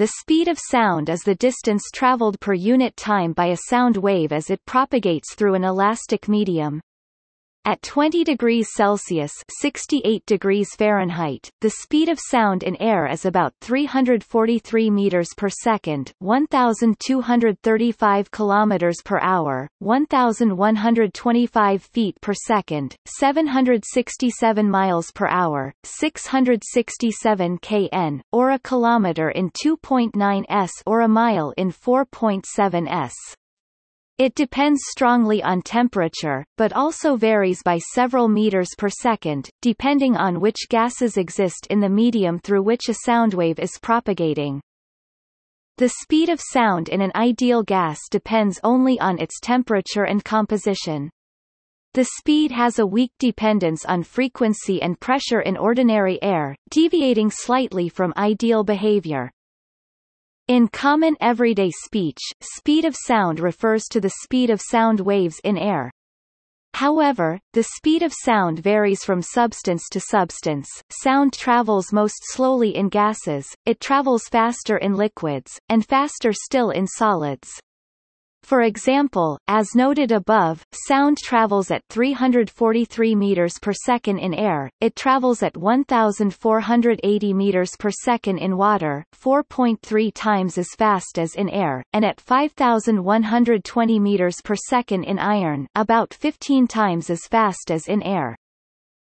the speed of sound is the distance traveled per unit time by a sound wave as it propagates through an elastic medium. At 20 degrees Celsius 68 degrees Fahrenheit, the speed of sound in air is about 343 meters per second 1,235 kilometers per hour, 1,125 feet per second, 767 miles per hour, 667 kn, or a kilometer in 2.9 s or a mile in 4.7 s. It depends strongly on temperature, but also varies by several meters per second, depending on which gases exist in the medium through which a sound wave is propagating. The speed of sound in an ideal gas depends only on its temperature and composition. The speed has a weak dependence on frequency and pressure in ordinary air, deviating slightly from ideal behavior. In common everyday speech, speed of sound refers to the speed of sound waves in air. However, the speed of sound varies from substance to substance. Sound travels most slowly in gases, it travels faster in liquids, and faster still in solids. For example, as noted above, sound travels at 343 meters per second in air, it travels at 1480 meters per second in water, 4.3 times as fast as in air, and at 5120 meters per second in iron, about 15 times as fast as in air.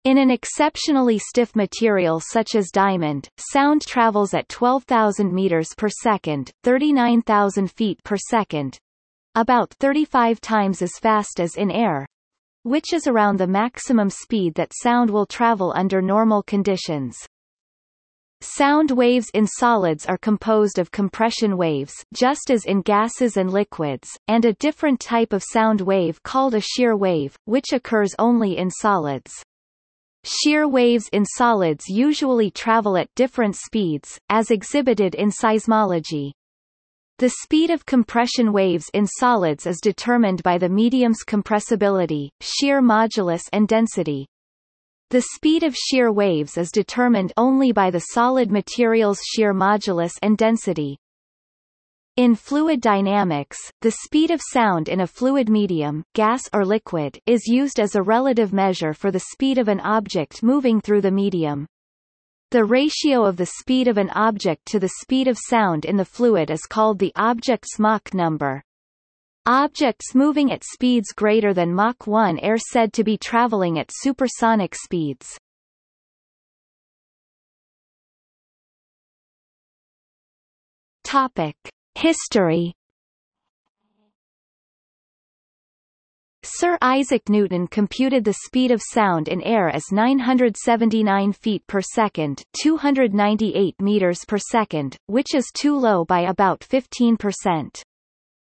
In an exceptionally stiff material such as diamond, sound travels at 12,000 meters per second, 39,000 feet per second, about 35 times as fast as in air, which is around the maximum speed that sound will travel under normal conditions. Sound waves in solids are composed of compression waves just as in gases and liquids, and a different type of sound wave called a shear wave, which occurs only in solids. Shear waves in solids usually travel at different speeds, as exhibited in seismology. The speed of compression waves in solids is determined by the medium's compressibility, shear modulus and density. The speed of shear waves is determined only by the solid material's shear modulus and density. In fluid dynamics, the speed of sound in a fluid medium gas or liquid is used as a relative measure for the speed of an object moving through the medium. The ratio of the speed of an object to the speed of sound in the fluid is called the object's Mach number. Objects moving at speeds greater than Mach 1 are said to be traveling at supersonic speeds. Topic: History Sir Isaac Newton computed the speed of sound in air as 979 feet per second 298 meters per second, which is too low by about 15%.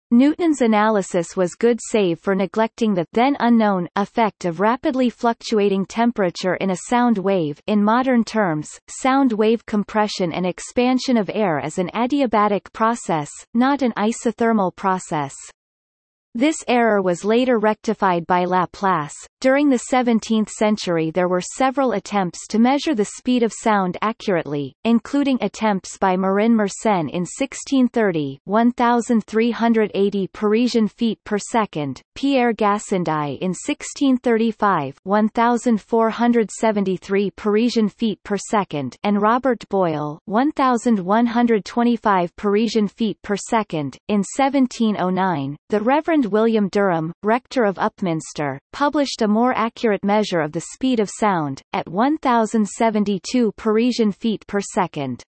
Newton's analysis was good save for neglecting the then unknown effect of rapidly fluctuating temperature in a sound wave in modern terms, sound wave compression and expansion of air is an adiabatic process, not an isothermal process. This error was later rectified by Laplace. During the 17th century there were several attempts to measure the speed of sound accurately, including attempts by Marin Mersenne in 1630 1380 Parisian feet per second, Pierre Gassendi in 1635 1473 Parisian feet per second and Robert Boyle 1125 Parisian feet per second. In 1709, the Reverend William Derham, rector of Upminster, published a more accurate measure of the speed of sound, at 1072 Parisian feet per second.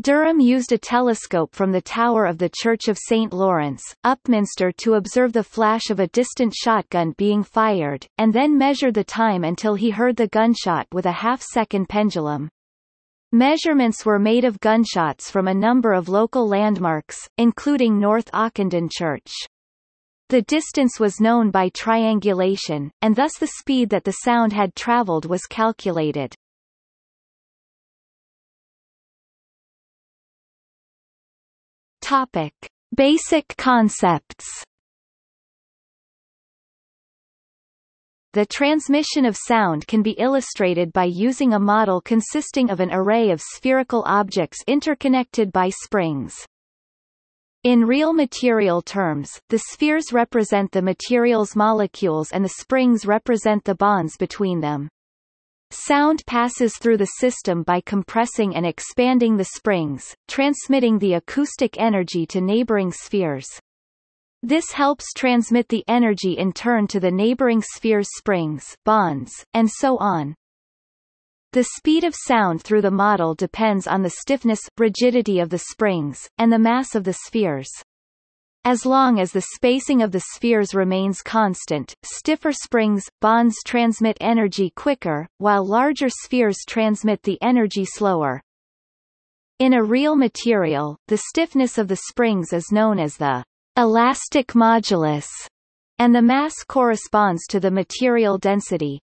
Derham used a telescope from the tower of the Church of St. Lawrence, Upminster to observe the flash of a distant shotgun being fired, and then measured the time until he heard the gunshot with a half-second pendulum. Measurements were made of gunshots from a number of local landmarks, including North Ockendon Church. The distance was known by triangulation, and thus the speed that the sound had traveled was calculated. Topic: Basic concepts. the transmission of sound can be illustrated by using a model consisting of an array of spherical objects interconnected by springs. In real material terms, the spheres represent the material's molecules and the springs represent the bonds between them. Sound passes through the system by compressing and expanding the springs, transmitting the acoustic energy to neighboring spheres. This helps transmit the energy in turn to the neighboring sphere's springs bonds, and so on. The speed of sound through the model depends on the stiffness, rigidity of the springs, and the mass of the spheres. As long as the spacing of the spheres remains constant, stiffer springs, bonds transmit energy quicker, while larger spheres transmit the energy slower. In a real material, the stiffness of the springs is known as the elastic modulus, and the mass corresponds to the material density.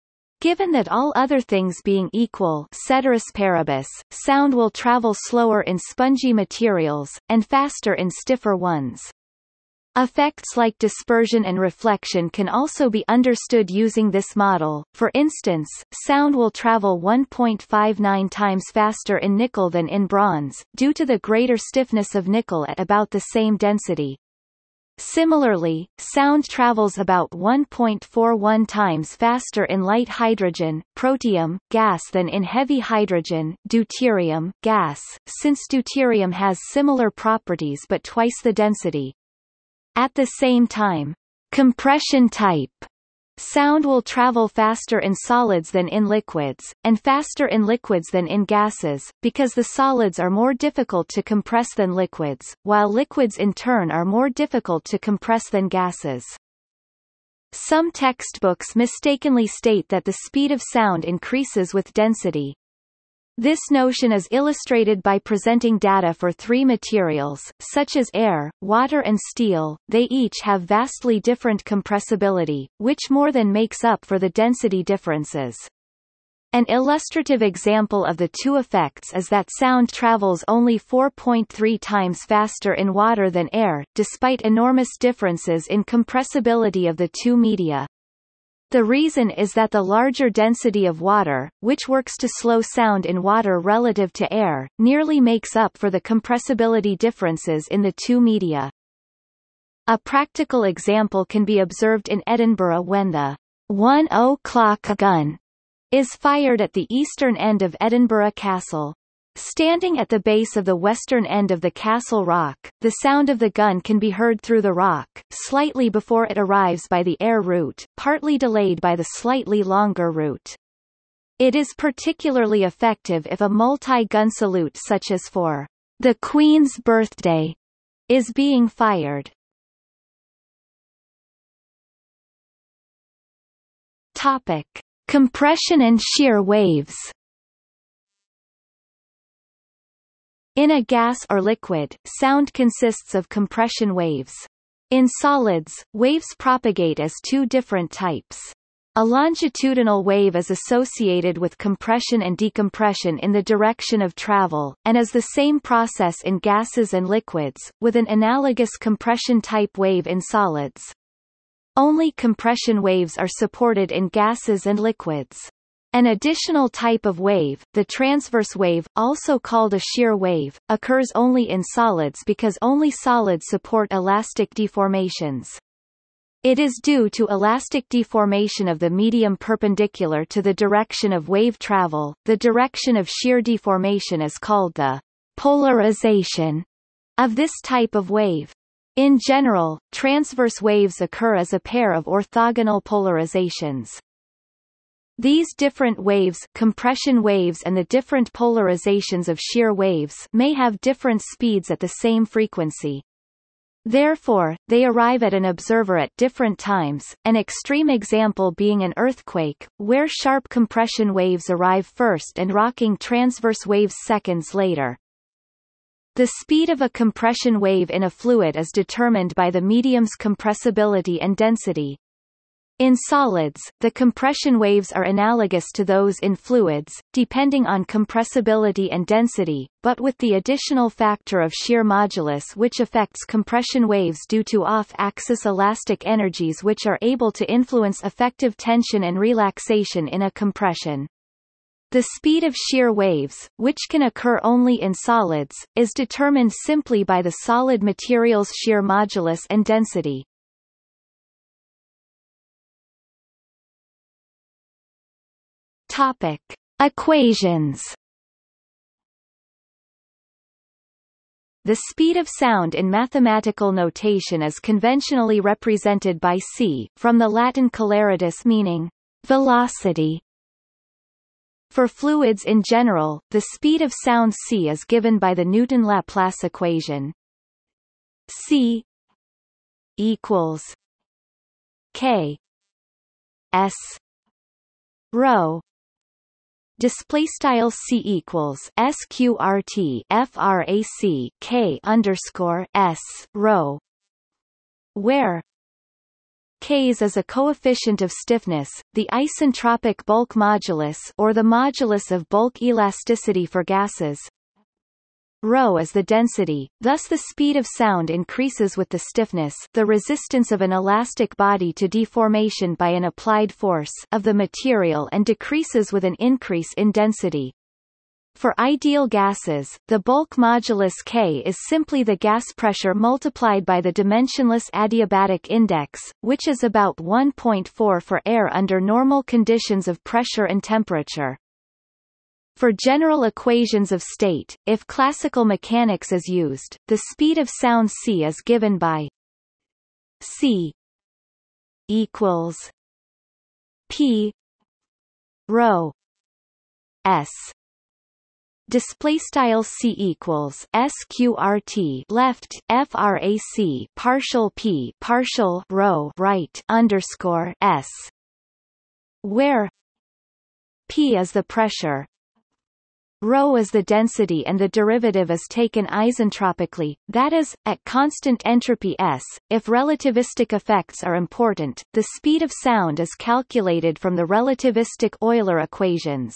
Given that all other things being equal ceteris paribus, sound will travel slower in spongy materials, and faster in stiffer ones. Effects like dispersion and reflection can also be understood using this model. For instance, sound will travel 1.59 times faster in nickel than in bronze, due to the greater stiffness of nickel at about the same density. Similarly, sound travels about 1.41 times faster in light hydrogen, protium, gas than in heavy hydrogen, deuterium, gas, since deuterium has similar properties but twice the density. At the same time, compression type sound will travel faster in solids than in liquids, and faster in liquids than in gases, because the solids are more difficult to compress than liquids, while liquids in turn are more difficult to compress than gases. Some textbooks mistakenly state that the speed of sound increases with density, this notion is illustrated by presenting data for three materials, such as air, water and steel, they each have vastly different compressibility, which more than makes up for the density differences. An illustrative example of the two effects is that sound travels only 4.3 times faster in water than air, despite enormous differences in compressibility of the two media. The reason is that the larger density of water, which works to slow sound in water relative to air, nearly makes up for the compressibility differences in the two media. A practical example can be observed in Edinburgh when the 1 o'clock gun is fired at the eastern end of Edinburgh Castle. Standing at the base of the western end of the castle rock, the sound of the gun can be heard through the rock, slightly before it arrives by the air route, partly delayed by the slightly longer route. It is particularly effective if a multi-gun salute such as for the Queen's birthday is being fired. Topic. Compression and shear waves In a gas or liquid, sound consists of compression waves. In solids, waves propagate as two different types. A longitudinal wave is associated with compression and decompression in the direction of travel, and is the same process in gases and liquids, with an analogous compression-type wave in solids. Only compression waves are supported in gases and liquids. An additional type of wave, the transverse wave, also called a shear wave, occurs only in solids because only solids support elastic deformations. It is due to elastic deformation of the medium perpendicular to the direction of wave travel. The direction of shear deformation is called the polarization of this type of wave. In general, transverse waves occur as a pair of orthogonal polarizations. These different waves compression waves and the different polarizations of shear waves may have different speeds at the same frequency. Therefore, they arrive at an observer at different times, an extreme example being an earthquake, where sharp compression waves arrive first and rocking transverse waves seconds later. The speed of a compression wave in a fluid is determined by the medium's compressibility and density, In solids, the compression waves are analogous to those in fluids, depending on compressibility and density, but with the additional factor of shear modulus which affects compression waves due to off-axis elastic energies which are able to influence effective tension and relaxation in a compression. The speed of shear waves, which can occur only in solids, is determined simply by the solid material's shear modulus and density. Topic: Equations. The speed of sound in mathematical notation is conventionally represented by c, from the Latin celeritas meaning velocity. For fluids in general, the speed of sound c is given by the Newton-Laplace equation c equals k s rho display style c equals sqrt frac k underscore s rho where Ks is a coefficient of stiffness, the isentropic bulk modulus or the modulus of bulk elasticity for gases, Rho is the density, thus the speed of sound increases with the stiffness the resistance of an elastic body to deformation by an applied force of the material and decreases with an increase in density. For ideal gases, the bulk modulus K is simply the gas pressure multiplied by the dimensionless adiabatic index, which is about 1.4 for air under normal conditions of pressure and temperature. For general equations of state, if classical mechanics is used, the speed of sound c is given by c equals p rho s. Display style c equals sqrt left frac partial p partial rho right underscore s. Where p is the pressure Rho is the density and the derivative is taken isentropically, that is, at constant entropy S. If relativistic effects are important, the speed of sound is calculated from the relativistic Euler equations.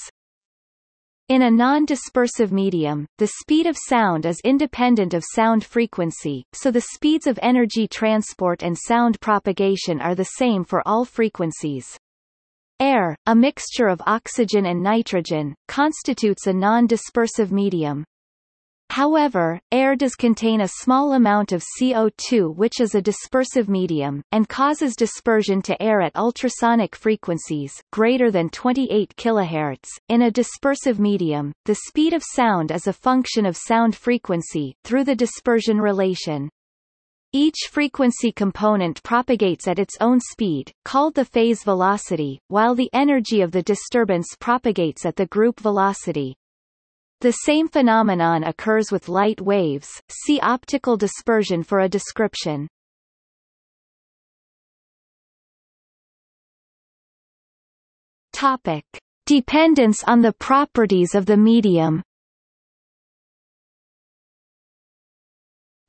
In a non-dispersive medium, the speed of sound is independent of sound frequency, so the speeds of energy transport and sound propagation are the same for all frequencies. Air, a mixture of oxygen and nitrogen, constitutes a non-dispersive medium. However, air does contain a small amount of CO2 which is a dispersive medium, and causes dispersion to air at ultrasonic frequencies greater than 28 kHz. In a dispersive medium, the speed of sound is a function of sound frequency, through the dispersion relation. Each frequency component propagates at its own speed, called the phase velocity, while the energy of the disturbance propagates at the group velocity. The same phenomenon occurs with light waves, see optical dispersion for a description. Topic. Dependence on the properties of the medium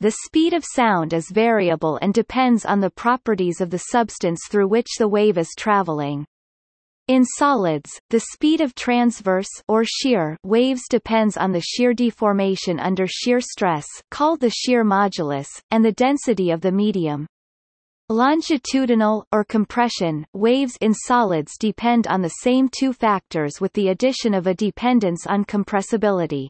The speed of sound is variable and depends on the properties of the substance through which the wave is traveling. In solids, the speed of transverse or shear waves depends on the shear deformation under shear stress called the shear modulus, and the density of the medium. Longitudinal, or compression, waves in solids depend on the same two factors with the addition of a dependence on compressibility.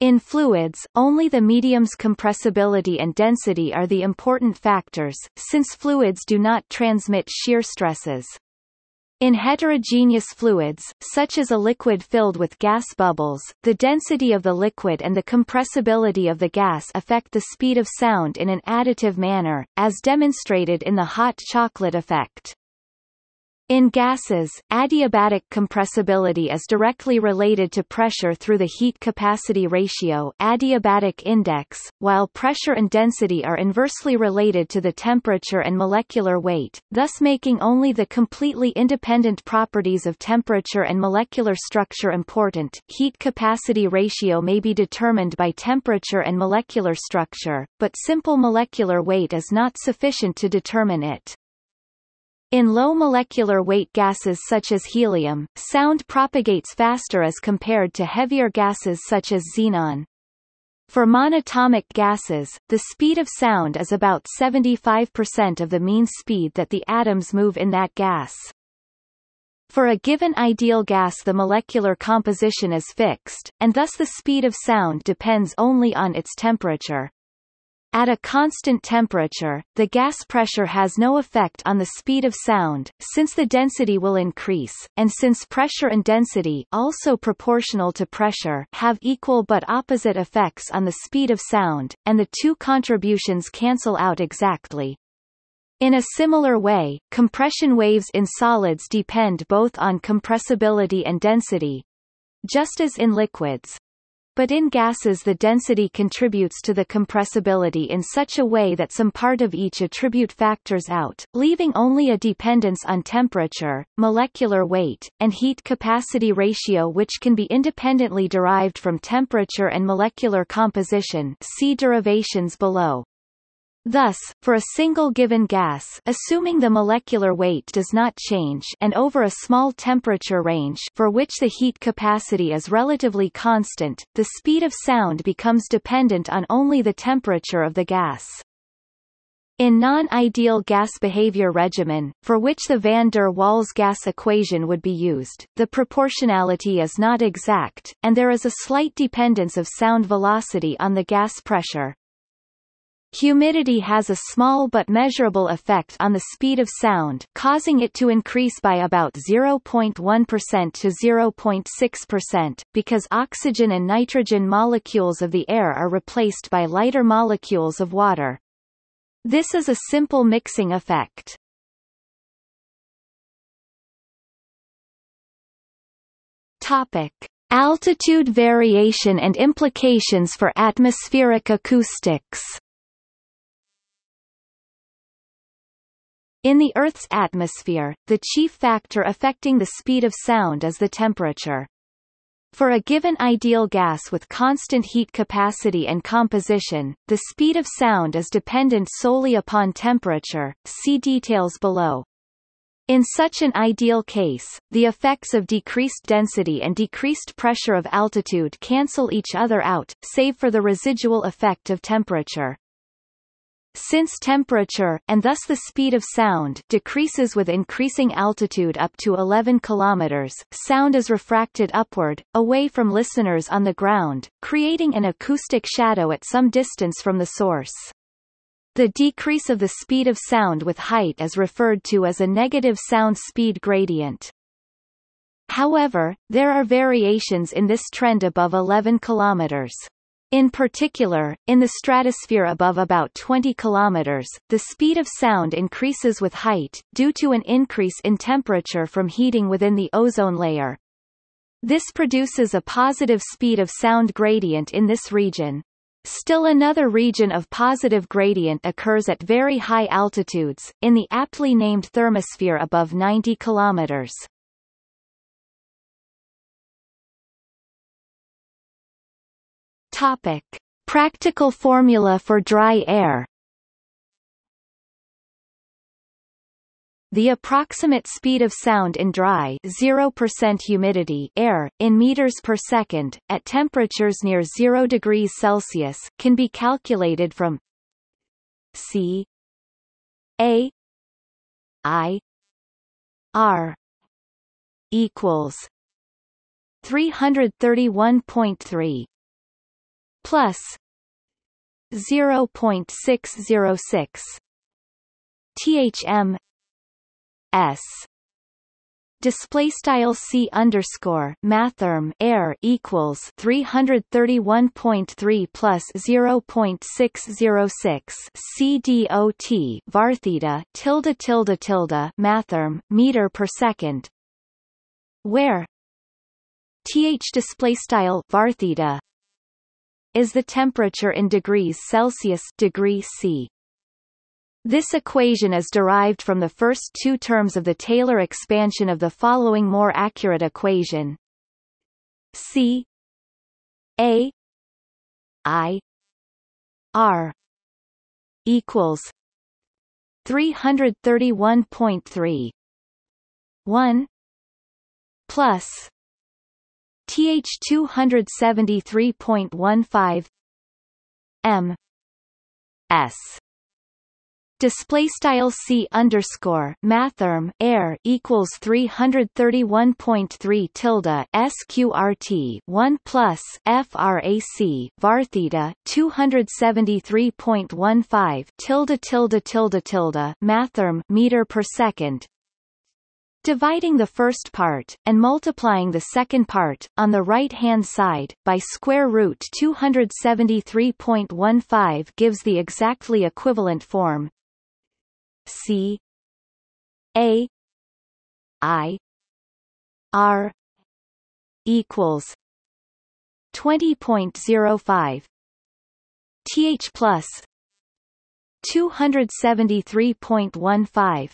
In fluids, only the medium's compressibility and density are the important factors, since fluids do not transmit shear stresses. In heterogeneous fluids, such as a liquid filled with gas bubbles, the density of the liquid and the compressibility of the gas affect the speed of sound in an additive manner, as demonstrated in the hot chocolate effect. In gases, adiabatic compressibility is directly related to pressure through the heat capacity ratio adiabatic index, while pressure and density are inversely related to the temperature and molecular weight, thus making only the completely independent properties of temperature and molecular structure important. Heat capacity ratio may be determined by temperature and molecular structure, but simple molecular weight is not sufficient to determine it. In low molecular weight gases such as helium, sound propagates faster as compared to heavier gases such as xenon. For monatomic gases, the speed of sound is about 75% of the mean speed that the atoms move in that gas. For a given ideal gas the molecular composition is fixed, and thus the speed of sound depends only on its temperature. At a constant temperature, the gas pressure has no effect on the speed of sound, since the density will increase, and since pressure and density also proportional to pressure have equal but opposite effects on the speed of sound, and the two contributions cancel out exactly. In a similar way, compression waves in solids depend both on compressibility and density, just as in liquids. But in gases the density contributes to the compressibility in such a way that some part of each attribute factors out, leaving only a dependence on temperature, molecular weight, and heat capacity ratio which can be independently derived from temperature and molecular composition see derivations below. Thus, for a single given gas assuming the molecular weight does not change and over a small temperature range for which the heat capacity is relatively constant, the speed of sound becomes dependent on only the temperature of the gas. In non-ideal gas behavior regimen, for which the van der Waals gas equation would be used, the proportionality is not exact, and there is a slight dependence of sound velocity on the gas pressure. Humidity has a small but measurable effect on the speed of sound, causing it to increase by about 0.1% to 0.6%, because oxygen and nitrogen molecules of the air are replaced by lighter molecules of water. This is a simple mixing effect. Topic. Altitude variation and implications for atmospheric acoustics In the Earth's atmosphere, the chief factor affecting the speed of sound is the temperature. For a given ideal gas with constant heat capacity and composition, the speed of sound is dependent solely upon temperature, see details below. In such an ideal case, the effects of decreased density and decreased pressure of altitude cancel each other out, save for the residual effect of temperature. Since temperature, and thus the speed of sound, decreases with increasing altitude up to 11 km, sound is refracted upward, away from listeners on the ground, creating an acoustic shadow at some distance from the source. The decrease of the speed of sound with height is referred to as a negative sound speed gradient. However, there are variations in this trend above 11 kilometers. In particular, in the stratosphere above about 20 km, the speed of sound increases with height, due to an increase in temperature from heating within the ozone layer. This produces a positive speed of sound gradient in this region. Still another region of positive gradient occurs at very high altitudes, in the aptly named thermosphere above 90 km. Topic: Practical formula for dry air. The approximate speed of sound in dry 0% humidity air, in meters per second, at temperatures near 0 degrees Celsius can be calculated from c a i r equals 331.3 plus 0.606 THM S. Display style c underscore mathrm air equals 331.3 plus 0.606 cdot var theta tilde tilde tilde mathrm meter per second. Where th display style var theta is the temperature in degrees Celsius degree C. This equation is derived from the first two terms of the Taylor expansion of the following more accurate equation C A I R equals 331.3 1 plus th 273.15 m s. Display style c underscore mathrm air equals 331.3 tilde sqrt 1 plus frac var theta 273.15 tilde tilde tilde tilde mathrm meter per second Dividing the first part, and multiplying the second part, on the right-hand side, by square root 273.15 gives the exactly equivalent form C A I R equals 20.05 th plus 273.15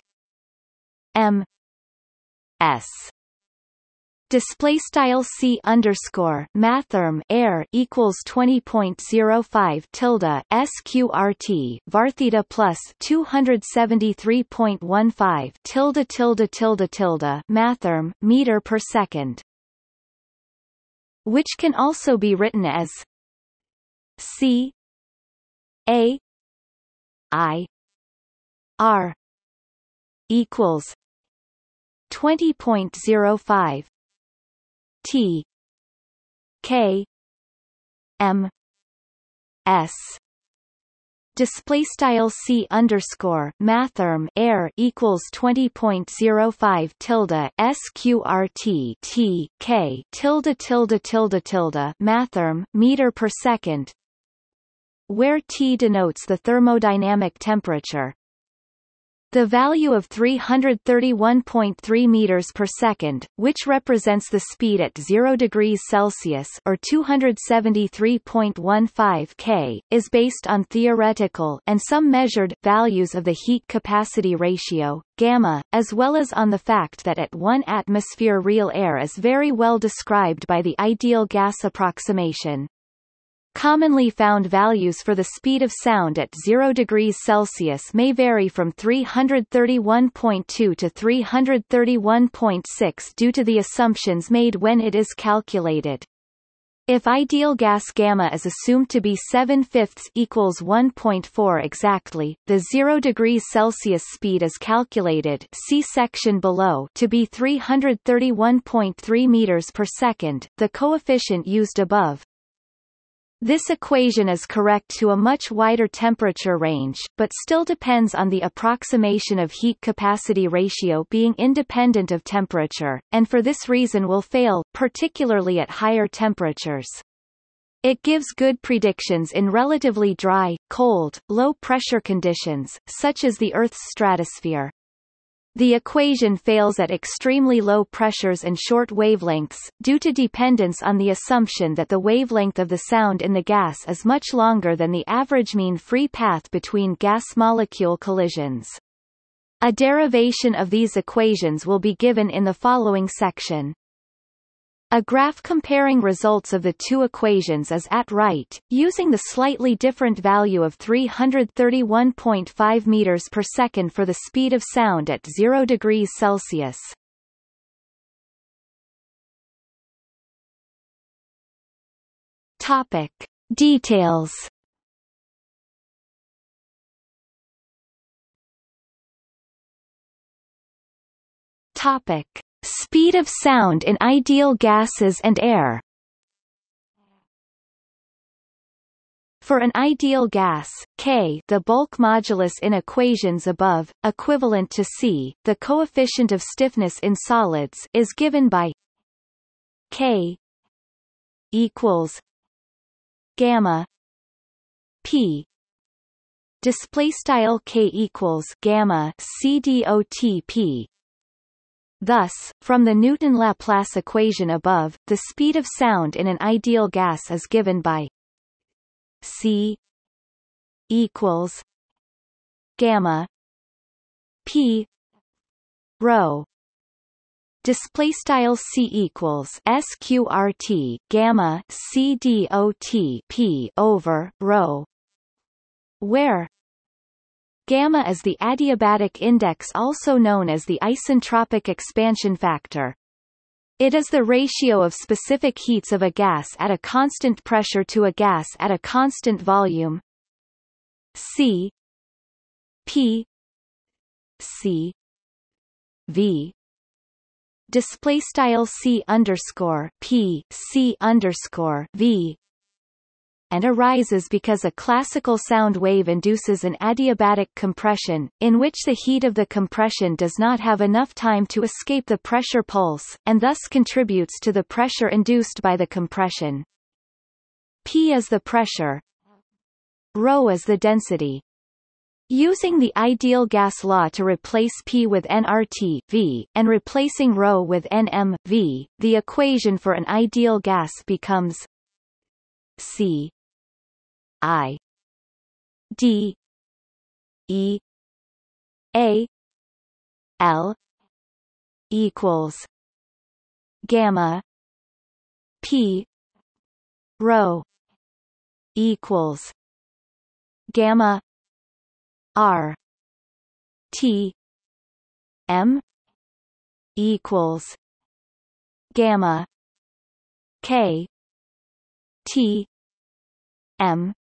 m s. Display style c underscore mathrm air equals 20.05 tilde sqrt var theta plus 273.15 tilde tilde tilde tilde mathrm meter per second. Which can also be written as c a i r equals 20.05 T. K. M. S. Display style c underscore air equals 20.05 tilde sqrt t k tilde tilde tilde tilde mathrm meter per second where t denotes the thermodynamic temperature the value of 331.3 meters per second, which represents the speed at 0 degrees Celsius or 273.15 K, is based on theoretical and some measured values of the heat capacity ratio gamma, as well as on the fact that at 1 atmosphere real air is very well described by the ideal gas approximation. Commonly found values for the speed of sound at 0 degrees Celsius may vary from 331.2 to 331.6 due to the assumptions made when it is calculated. If ideal gas gamma is assumed to be 7 fifths equals 1.4 exactly, the 0 degrees Celsius speed is calculated see section below to be 331.3 meters per second, the coefficient used above, this equation is correct to a much wider temperature range, but still depends on the approximation of heat capacity ratio being independent of temperature, and for this reason will fail, particularly at higher temperatures. It gives good predictions in relatively dry, cold, low-pressure conditions, such as the Earth's stratosphere. The equation fails at extremely low pressures and short wavelengths, due to dependence on the assumption that the wavelength of the sound in the gas is much longer than the average mean free path between gas-molecule collisions. A derivation of these equations will be given in the following section. A graph comparing results of the two equations is at right, using the slightly different value of 331.5 meters per second for the speed of sound at 0 degrees Celsius. Topic: Details. Topic: Speed of sound in ideal gases and air. For an ideal gas, K the bulk modulus in equations above, equivalent to C, the coefficient of stiffness in solids is given by K equals gamma P. Display style K equals gamma C D O T P Thus, from the Newton-Laplace equation above, the speed of sound in an ideal gas is given by c equals gamma p rho. Display style c equals sqrt gamma c dot p over rho where Gamma is the adiabatic index also known as the isentropic expansion factor. It is the ratio of specific heats of a gas at a constant pressure to a gas at a constant volume. C. P. C. V. Display style C underscore P C underscore V and arises because a classical sound wave induces an adiabatic compression, in which the heat of the compression does not have enough time to escape the pressure pulse, and thus contributes to the pressure induced by the compression. P is the pressure ρ is the density. Using the ideal gas law to replace P with nRT v, and replacing ρ with Nm v, the equation for an ideal gas becomes C I D E A L equals gamma P rho equals gamma R T M equals gamma K T M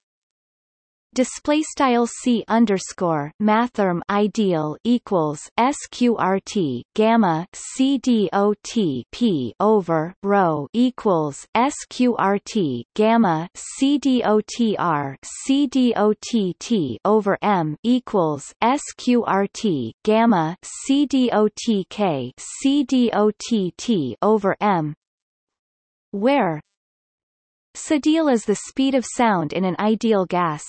display style c underscore mathrm ideal equals sqrt gamma c dot p over rho equals sqrt gamma c dotr c dott over m equals sqrt gamma c dotk c dott over m where Cdil is the speed of sound in an ideal gas,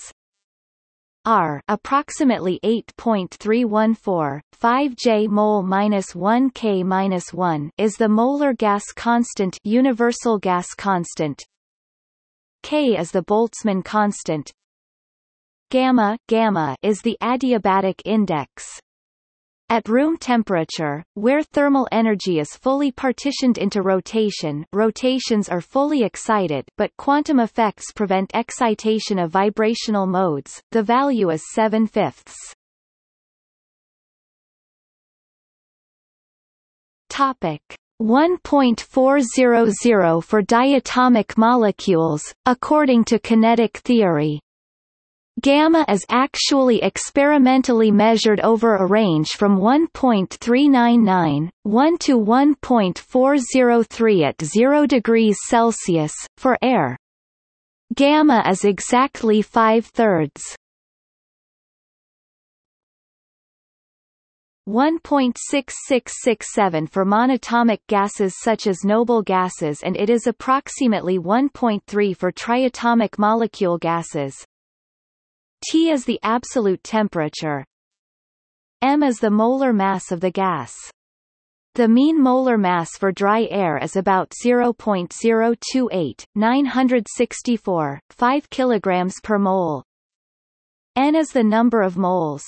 R approximately 8.314 5 J mole minus 1 K minus 1 is the molar gas constant universal gas constant. K is the Boltzmann constant. Gamma gamma is the adiabatic index at room temperature, where thermal energy is fully partitioned into rotation rotations are fully excited but quantum effects prevent excitation of vibrational modes, the value is 7 fifths. Topic 1.400 for diatomic molecules, according to kinetic theory. Gamma is actually experimentally measured over a range from 1.399, 1 to 1.403 at 0 degrees Celsius, for air. Gamma is exactly 5 thirds. 1.6667 for monatomic gases such as noble gases and it is approximately 1.3 for triatomic molecule gases. T is the absolute temperature. M is the molar mass of the gas. The mean molar mass for dry air is about 0.028, 964, 5 kg per mole. N is the number of moles.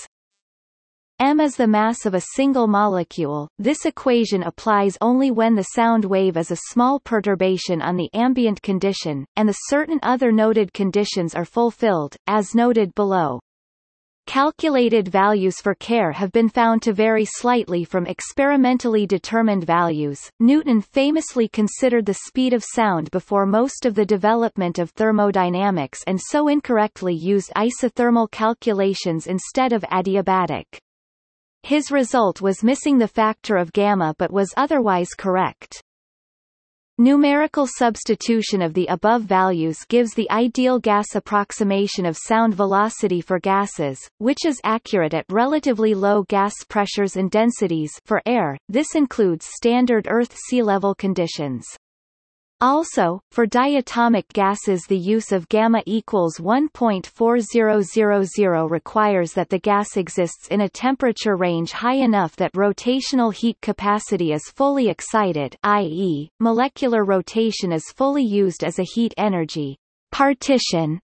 M is the mass of a single molecule. This equation applies only when the sound wave is a small perturbation on the ambient condition, and the certain other noted conditions are fulfilled, as noted below. Calculated values for Kerr have been found to vary slightly from experimentally determined values. Newton famously considered the speed of sound before most of the development of thermodynamics and so incorrectly used isothermal calculations instead of adiabatic. His result was missing the factor of gamma but was otherwise correct. Numerical substitution of the above values gives the ideal gas approximation of sound velocity for gases, which is accurate at relatively low gas pressures and densities for air. This includes standard Earth sea level conditions. Also, for diatomic gases the use of gamma equals 1.4000 requires that the gas exists in a temperature range high enough that rotational heat capacity is fully excited i.e., molecular rotation is fully used as a heat energy partition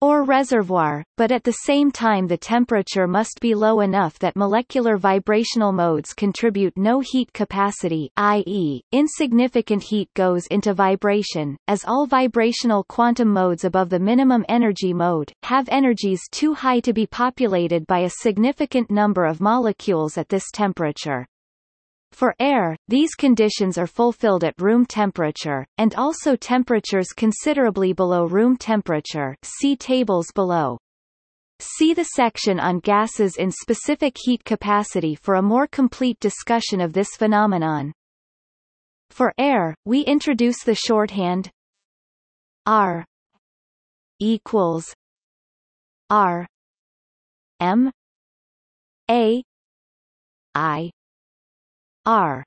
or reservoir, but at the same time the temperature must be low enough that molecular vibrational modes contribute no heat capacity i.e., insignificant heat goes into vibration, as all vibrational quantum modes above the minimum energy mode, have energies too high to be populated by a significant number of molecules at this temperature. For air, these conditions are fulfilled at room temperature, and also temperatures considerably below room temperature see tables below. See the section on gases in specific heat capacity for a more complete discussion of this phenomenon. For air, we introduce the shorthand R equals R M A I R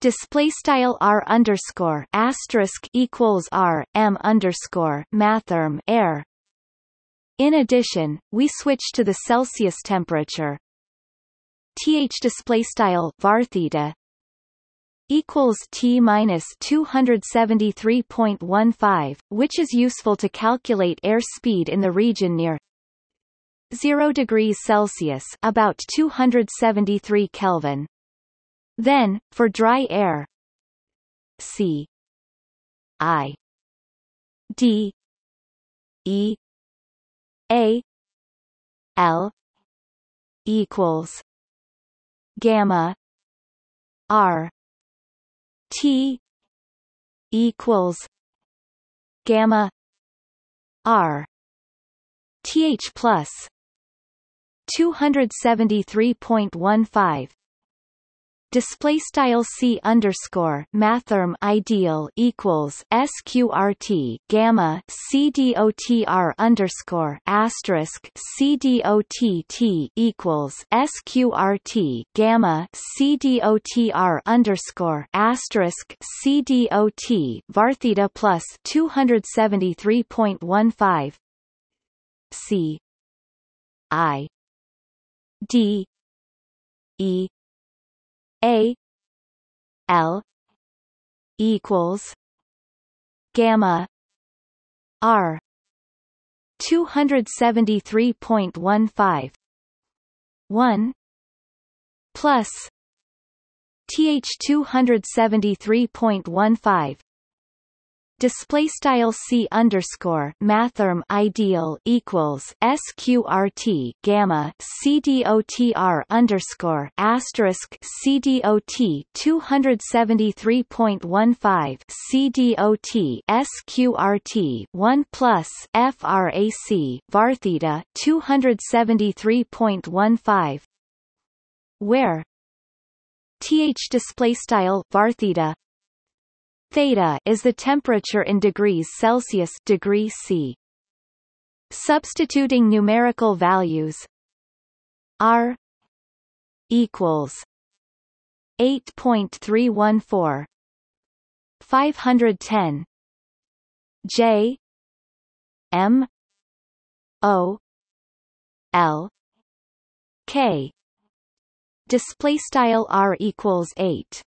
display style R underscore asterisk equals R M underscore mathrm air. In addition, we switch to the Celsius temperature. Th display style var theta equals T minus 273.15, which is useful to calculate air speed in the region near 0 degrees Celsius about 273 Kelvin. Then, for dry air. C. I. D. E. A. L. Equals. Gamma. R. T. Equals. Gamma. R. TH plus. 273.15 display style c underscore mathrm ideal equals sqrt gamma cdotr underscore asterisk cdott equals sqrt gamma cdotr underscore asterisk cdot vartheta plus 273.15 c i d e a L equals gamma R two hundred seventy three point one five one plus TH two hundred seventy three point one five display style c underscore mathrm ideal equals sqrt gamma cdotr underscore asterisk cdot 273.15 cdot sqrt 1 plus frac var theta 273.15 where th display style var theta Theta is the temperature in degrees Celsius degree C. Substituting numerical values R equals 8.314 510 J M O L K display style R equals 8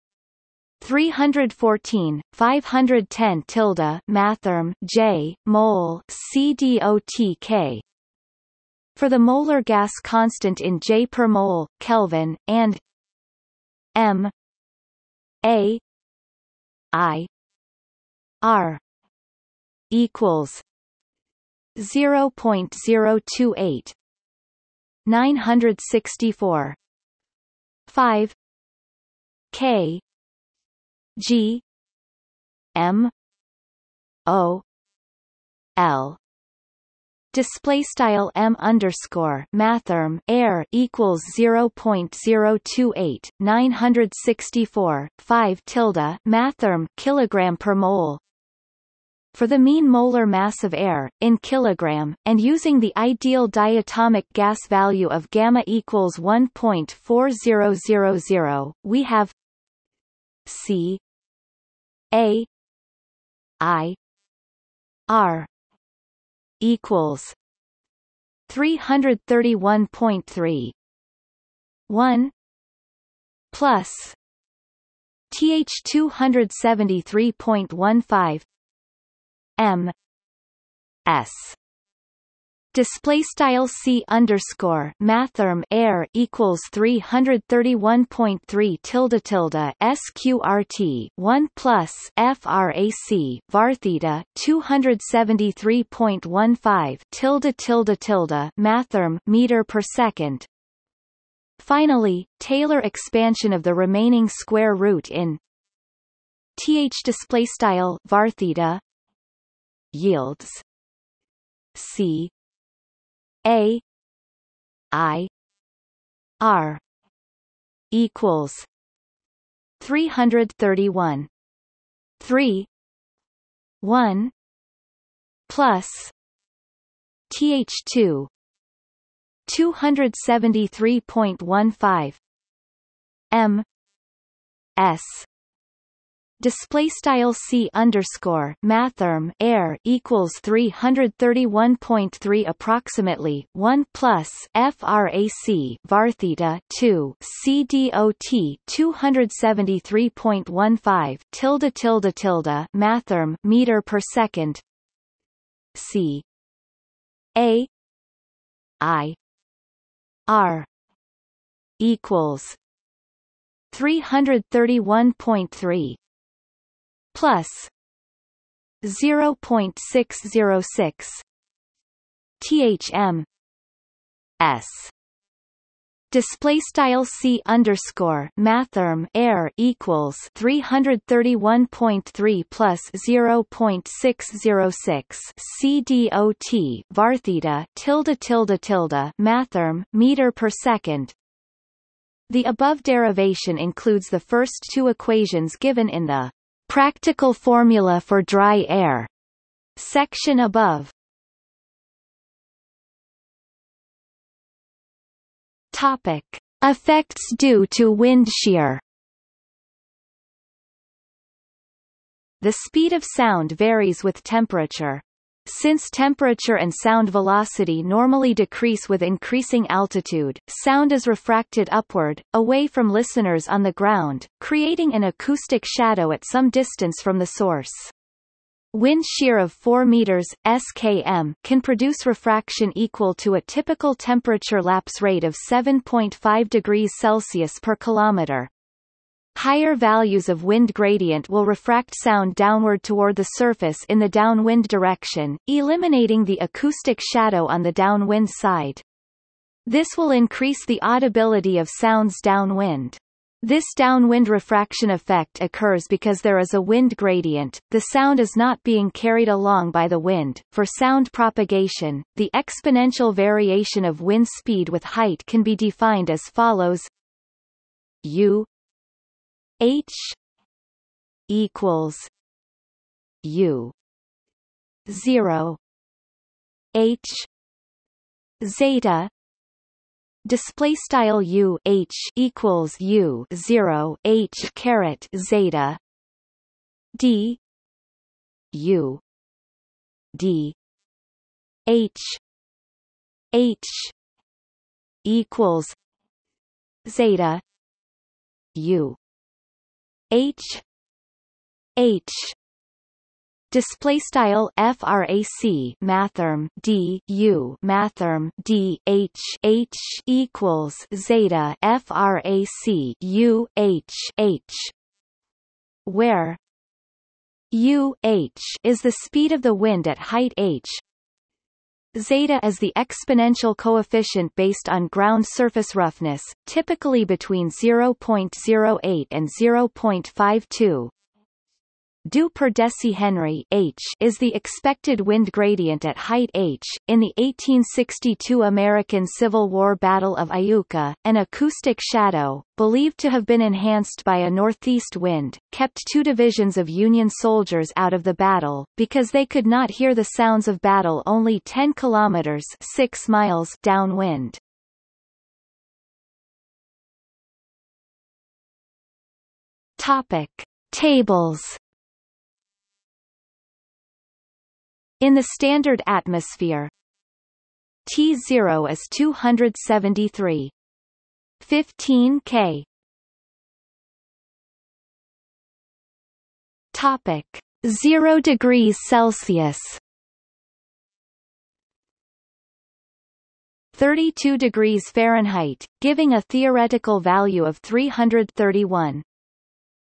314, 510 tilde mathrm J, mole CDOTK for the molar gas constant in J per mole, Kelvin, and M A I R equals 0.028 964 5 K G M O L. Display style m underscore mathrm air equals 0.028 964 5 tilde mathrm kilogram per mole. For the mean molar mass of air in kilogram and using the ideal diatomic gas value of gamma equals 1.4000 we have C a I R equals three hundred thirty one point three one plus TH two hundred seventy three point one five M S display style c underscore mathrm air equals 331.3 tilde tilde sqrt 1 plus frac var theta 273.15 tilde tilde tilde mathrm meter per second. Finally, Taylor expansion of the remaining square root in th display style var theta yields c a I R equals three hundred thirty one three one plus TH two two hundred seventy three point one five M S display style c underscore mathrm air equals 331.3 approximately 1 plus frac var theta 2 c dot 273.15 tilde tilde tilde mathrm meter per second. C a i r equals 331.3 plus 0.606 THM S. Display style c underscore mathrm air equals 331.3 plus 0.606 c dot var theta tilde tilde tilde mathrm meter per second. The above derivation includes the first two equations given in the Practical formula for dry air. Section above. Topic: Effects due to wind shear. The speed of sound varies with temperature. Since temperature and sound velocity normally decrease with increasing altitude, sound is refracted upward, away from listeners on the ground, creating an acoustic shadow at some distance from the source. Wind shear of 4 meters skm can produce refraction equal to a typical temperature lapse rate of 7.5 degrees Celsius per kilometer. Higher values of wind gradient will refract sound downward toward the surface in the downwind direction, eliminating the acoustic shadow on the downwind side. This will increase the audibility of sounds downwind. This downwind refraction effect occurs because there is a wind gradient, the sound is not being carried along by the wind. For sound propagation, the exponential variation of wind speed with height can be defined as follows u H equals U zero H zeta display style U H equals U zero H caret zeta D U D H H equals zeta U H H display style frac mathrm d u mathrm d h h equals zeta frac u h h where u h is the speed of the wind at height h Zeta is the exponential coefficient based on ground surface roughness, typically between 0.08 and 0.52, Du per decihenry h is the expected wind gradient at height h. In the 1862 American Civil War Battle of Iuka, an acoustic shadow, believed to have been enhanced by a northeast wind, kept two divisions of Union soldiers out of the battle, because they could not hear the sounds of battle only 10 kilometers 6 miles downwind. Topic. Tables In the standard atmosphere, T0 is 273. 15 K. Topic: 0 degrees Celsius. 32 degrees Fahrenheit, giving a theoretical value of 331.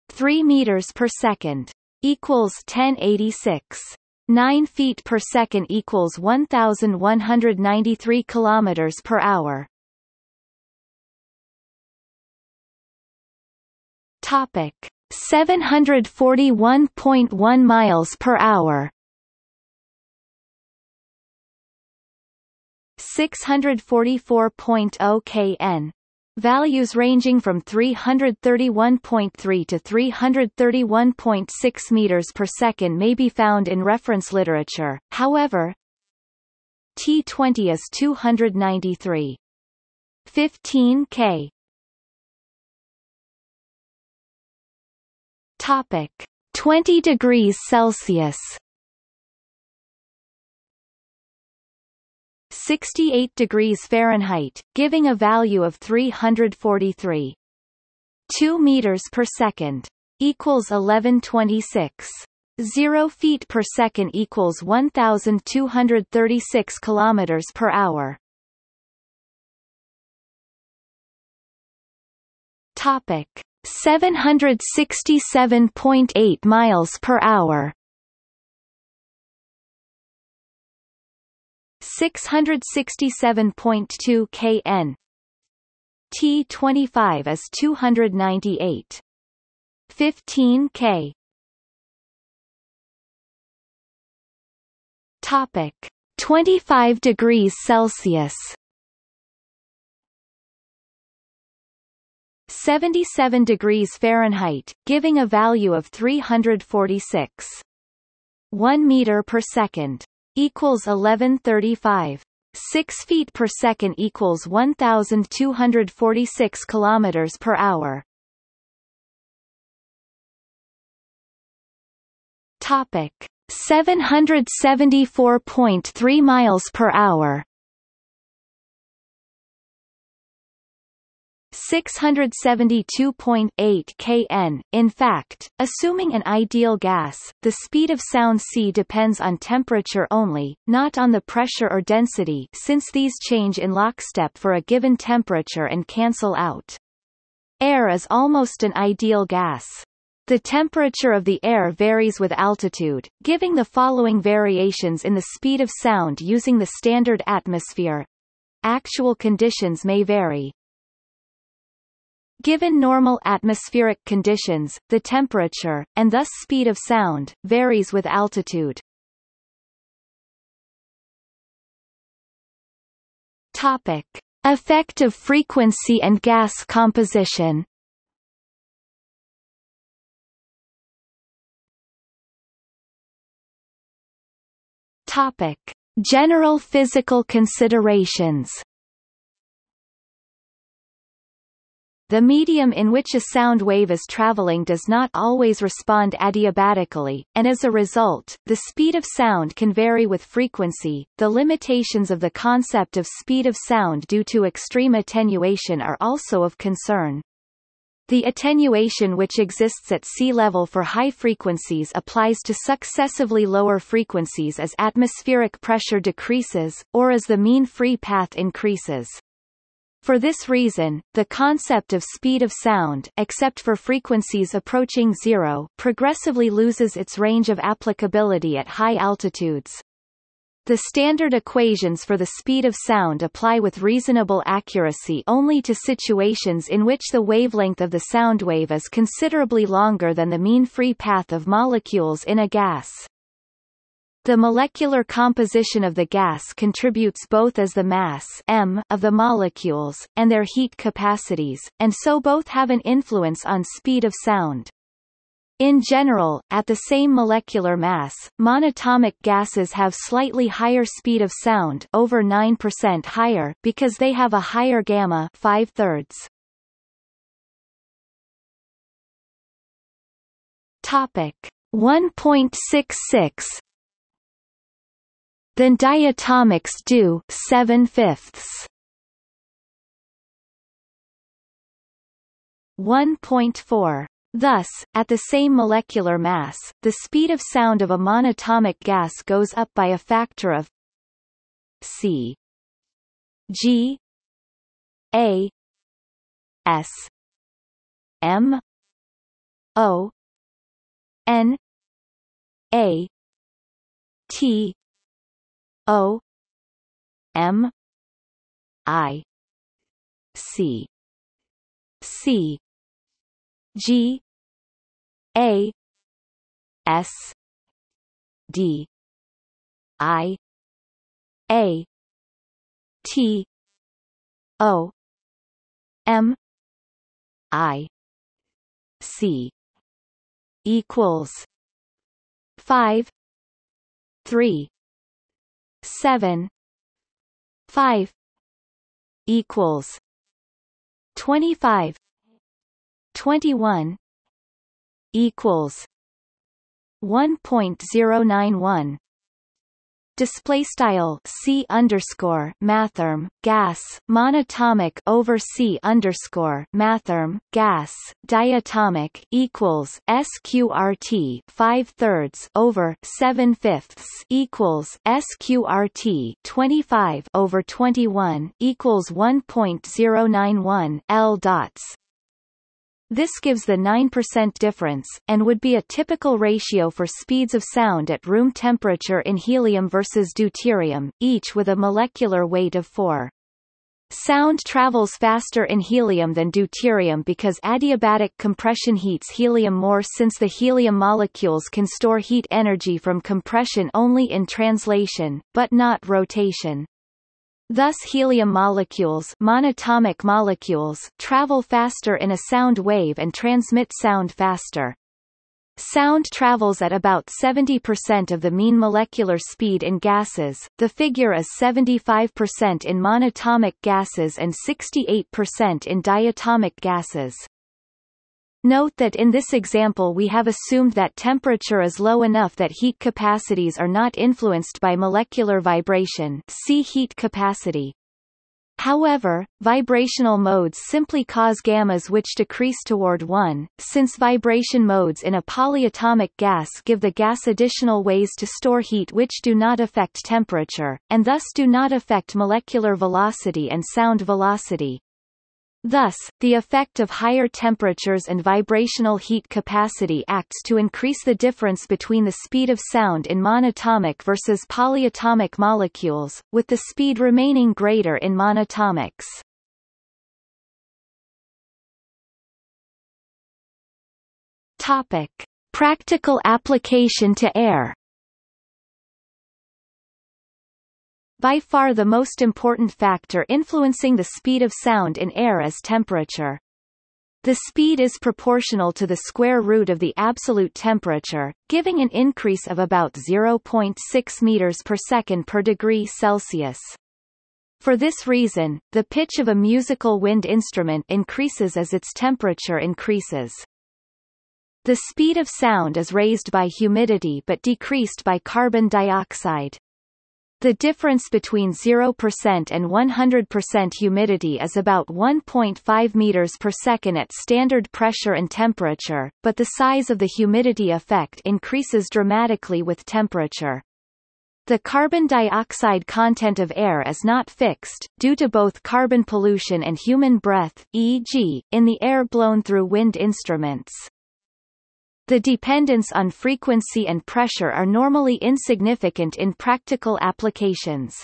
3 meters per second equals 1086. 9 feet per second equals 1193 kilometers per hour. Topic. 741.1 miles per hour. 644.0 kn Values ranging from 331.3 to 331.6 meters per second may be found in reference literature, however T20 is 293. 15 k. Topic 20 degrees Celsius 68 degrees Fahrenheit, giving a value of 343. 2 meters per second equals 1126. 0 feet per second equals 1236 kilometers per hour. Topic 767.8 miles per hour 667.2 kn T25 is 298 15 k. Topic. 25 degrees Celsius. 77 degrees Fahrenheit, giving a value of 346. 1 meter per second equals 1135. 6 feet per second equals 1246 kilometers per hour. Topic 774.3 miles per hour 672.8 kn. In fact, assuming an ideal gas, the speed of sound c depends on temperature only, not on the pressure or density since these change in lockstep for a given temperature and cancel out. Air is almost an ideal gas. The temperature of the air varies with altitude, giving the following variations in the speed of sound using the standard atmosphere. Actual conditions may vary. Given normal atmospheric conditions, the temperature, and thus speed of sound, varies with altitude. Topic. Effect of frequency and gas composition Topic. General physical considerations The medium in which a sound wave is traveling does not always respond adiabatically, and as a result, the speed of sound can vary with frequency. The limitations of the concept of speed of sound due to extreme attenuation are also of concern. The attenuation which exists at sea level for high frequencies applies to successively lower frequencies as atmospheric pressure decreases, or as the mean free path increases. For this reason, the concept of speed of sound except for frequencies approaching zero progressively loses its range of applicability at high altitudes. The standard equations for the speed of sound apply with reasonable accuracy only to situations in which the wavelength of the sound wave is considerably longer than the mean free path of molecules in a gas. The molecular composition of the gas contributes both as the mass m of the molecules, and their heat capacities, and so both have an influence on speed of sound. In general, at the same molecular mass, monatomic gases have slightly higher speed of sound over 9% higher because they have a higher gamma 5 thirds. Topic 1.66 than diatomics do 7 fifths. 1.4 Thus, at the same molecular mass, the speed of sound of a monatomic gas goes up by a factor of c. G. A. S. M. O. N. A. T O M I C C G A S D I A T O M I C equals five three seven five equals twenty five twenty one equals one point zero nine one display style c underscore mathrm gas monatomic over c underscore mathrm gas diatomic equals sqrt five thirds over seven fifths equals sqrt twenty five over twenty one equals one point zero nine one l dots this gives the 9% difference, and would be a typical ratio for speeds of sound at room temperature in helium versus deuterium, each with a molecular weight of 4. Sound travels faster in helium than deuterium because adiabatic compression heats helium more since the helium molecules can store heat energy from compression only in translation, but not rotation. Thus helium molecules, monatomic molecules travel faster in a sound wave and transmit sound faster. Sound travels at about 70% of the mean molecular speed in gases, the figure is 75% in monatomic gases and 68% in diatomic gases. Note that in this example we have assumed that temperature is low enough that heat capacities are not influenced by molecular vibration see heat capacity. However, vibrational modes simply cause gammas which decrease toward 1, since vibration modes in a polyatomic gas give the gas additional ways to store heat which do not affect temperature, and thus do not affect molecular velocity and sound velocity. Thus, the effect of higher temperatures and vibrational heat capacity acts to increase the difference between the speed of sound in monatomic versus polyatomic molecules, with the speed remaining greater in monatomics. Topic: Practical application to air. By far the most important factor influencing the speed of sound in air is temperature. The speed is proportional to the square root of the absolute temperature, giving an increase of about 0.6 meters per second per degree Celsius. For this reason, the pitch of a musical wind instrument increases as its temperature increases. The speed of sound is raised by humidity but decreased by carbon dioxide. The difference between 0% and 100% humidity is about 1.5 meters per second at standard pressure and temperature, but the size of the humidity effect increases dramatically with temperature. The carbon dioxide content of air is not fixed, due to both carbon pollution and human breath, e.g., in the air blown through wind instruments. The dependence on frequency and pressure are normally insignificant in practical applications.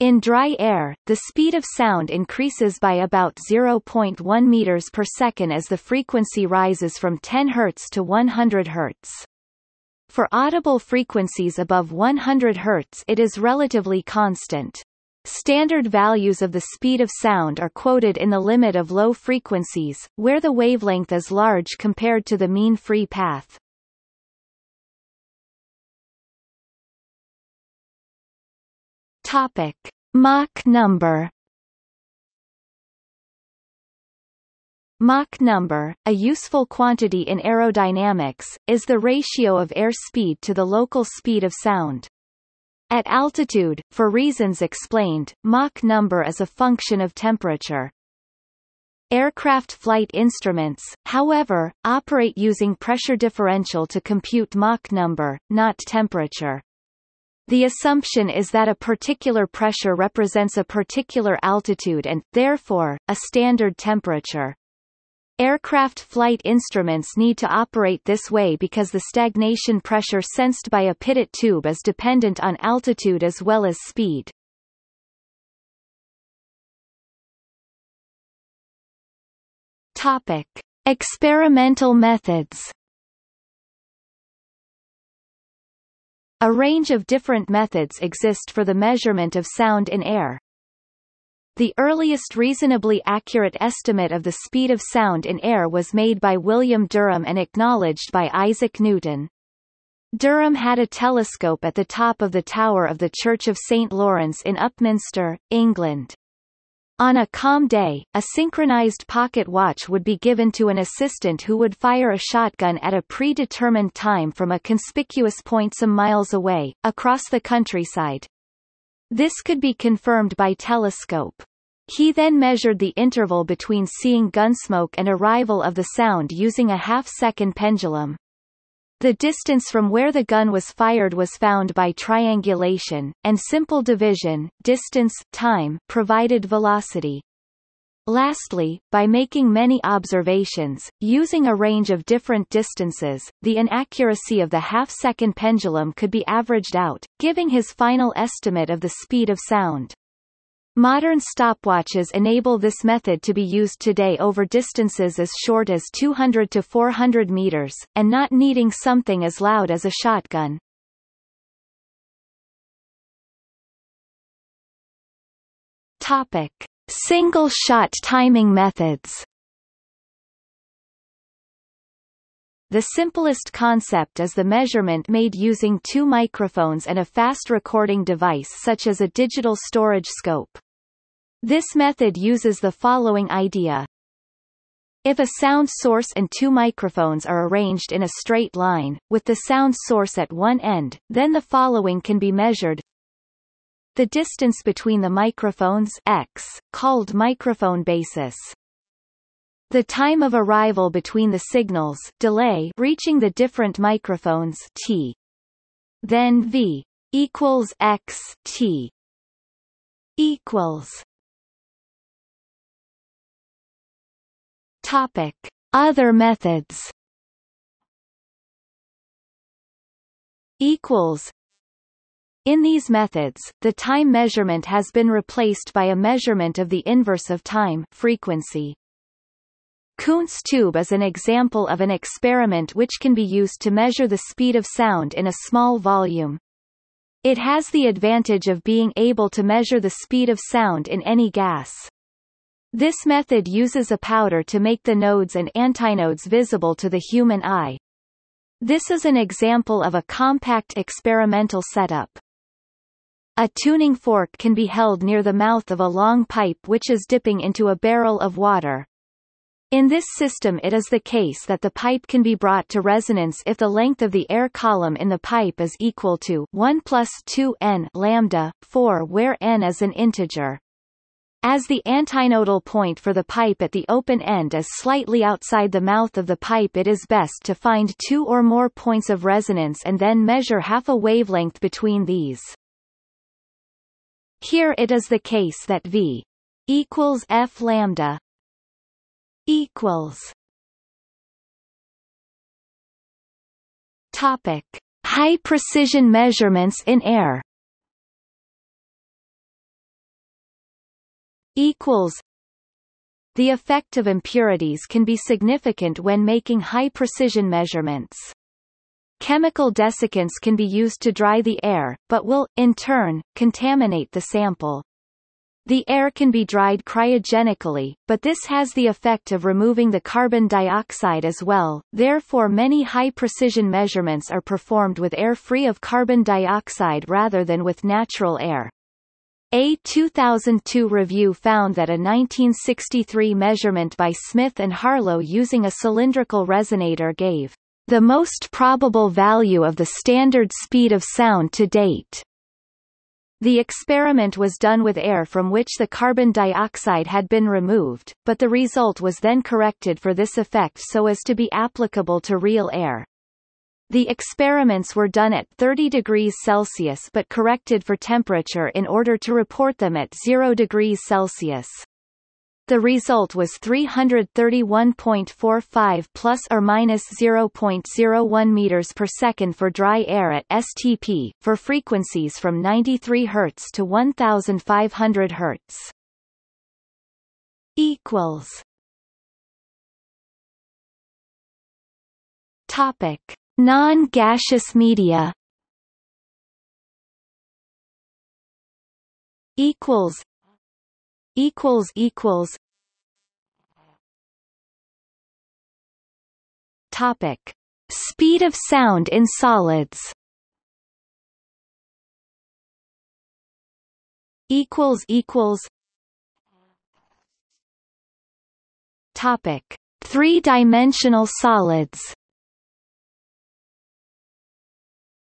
In dry air, the speed of sound increases by about 0.1 meters per second as the frequency rises from 10 Hz to 100 Hz. For audible frequencies above 100 Hz it is relatively constant. Standard values of the speed of sound are quoted in the limit of low frequencies, where the wavelength is large compared to the mean free path. Topic: Mach number. Mach number, a useful quantity in aerodynamics, is the ratio of air speed to the local speed of sound. At altitude, for reasons explained, Mach number is a function of temperature. Aircraft flight instruments, however, operate using pressure differential to compute Mach number, not temperature. The assumption is that a particular pressure represents a particular altitude and, therefore, a standard temperature. Aircraft flight instruments need to operate this way because the stagnation pressure sensed by a pitot tube is dependent on altitude as well as speed. Topic: Experimental methods. A range of different methods exist for the measurement of sound in air. The earliest reasonably accurate estimate of the speed of sound in air was made by William Derham and acknowledged by Isaac Newton. Derham had a telescope at the top of the tower of the Church of St. Lawrence in Upminster, England. On a calm day, a synchronized pocket watch would be given to an assistant who would fire a shotgun at a predetermined time from a conspicuous point some miles away, across the countryside. This could be confirmed by telescope. He then measured the interval between seeing gunsmoke and arrival of the sound using a half-second pendulum. The distance from where the gun was fired was found by triangulation, and simple division, distance, time, provided velocity. Lastly, by making many observations, using a range of different distances, the inaccuracy of the half-second pendulum could be averaged out, giving his final estimate of the speed of sound. Modern stopwatches enable this method to be used today over distances as short as 200 to 400 meters, and not needing something as loud as a shotgun. Topic. Single-shot timing methods The simplest concept is the measurement made using two microphones and a fast recording device such as a digital storage scope. This method uses the following idea. If a sound source and two microphones are arranged in a straight line, with the sound source at one end, then the following can be measured. The distance between the microphones x, called microphone basis. The time of arrival between the signals delay reaching the different microphones t. Then v equals x t equals Topic: Other methods. Equals. In these methods, the time measurement has been replaced by a measurement of the inverse of time frequency. Kundt's tube is an example of an experiment which can be used to measure the speed of sound in a small volume. It has the advantage of being able to measure the speed of sound in any gas. This method uses a powder to make the nodes and antinodes visible to the human eye. This is an example of a compact experimental setup. A tuning fork can be held near the mouth of a long pipe which is dipping into a barrel of water. In this system it is the case that the pipe can be brought to resonance if the length of the air column in the pipe is equal to 1 plus 2 n lambda, 4 where n is an integer. As the antinodal point for the pipe at the open end is slightly outside the mouth of the pipe it is best to find two or more points of resonance and then measure half a wavelength between these. Here it is the case that V equals F lambda equals Topic: High precision measurements in air. Equals. The effect of impurities can be significant when making high precision measurements. Chemical desiccants can be used to dry the air, but will, in turn, contaminate the sample. The air can be dried cryogenically, but this has the effect of removing the carbon dioxide as well, therefore many high-precision measurements are performed with air free of carbon dioxide rather than with natural air. A 2002 review found that a 1963 measurement by Smith and Harlow using a cylindrical resonator gave the most probable value of the standard speed of sound to date. The experiment was done with air from which the carbon dioxide had been removed, but the result was then corrected for this effect so as to be applicable to real air. The experiments were done at 30 degrees Celsius but corrected for temperature in order to report them at 0 degrees Celsius. The result was 331.45 plus or minus 0.01 meters per second for dry air at STP for frequencies from 93 Hz to 1500 Hz. equals Topic: Non-gaseous media. Equals equals equals Topic: Speed of sound in solids. Equals equals. Topic: Three-dimensional solids.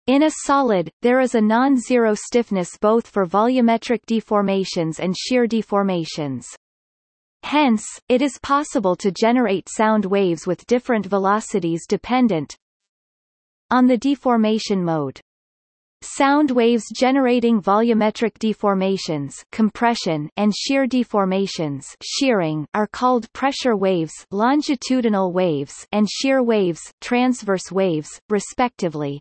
In a solid, there is a non-zero stiffness both for volumetric deformations and shear deformations. Hence, it is possible to generate sound waves with different velocities dependent on the deformation mode. Sound waves generating volumetric deformations compression and shear deformations shearing are called pressure waves longitudinal waves and shear waves transverse waves, respectively.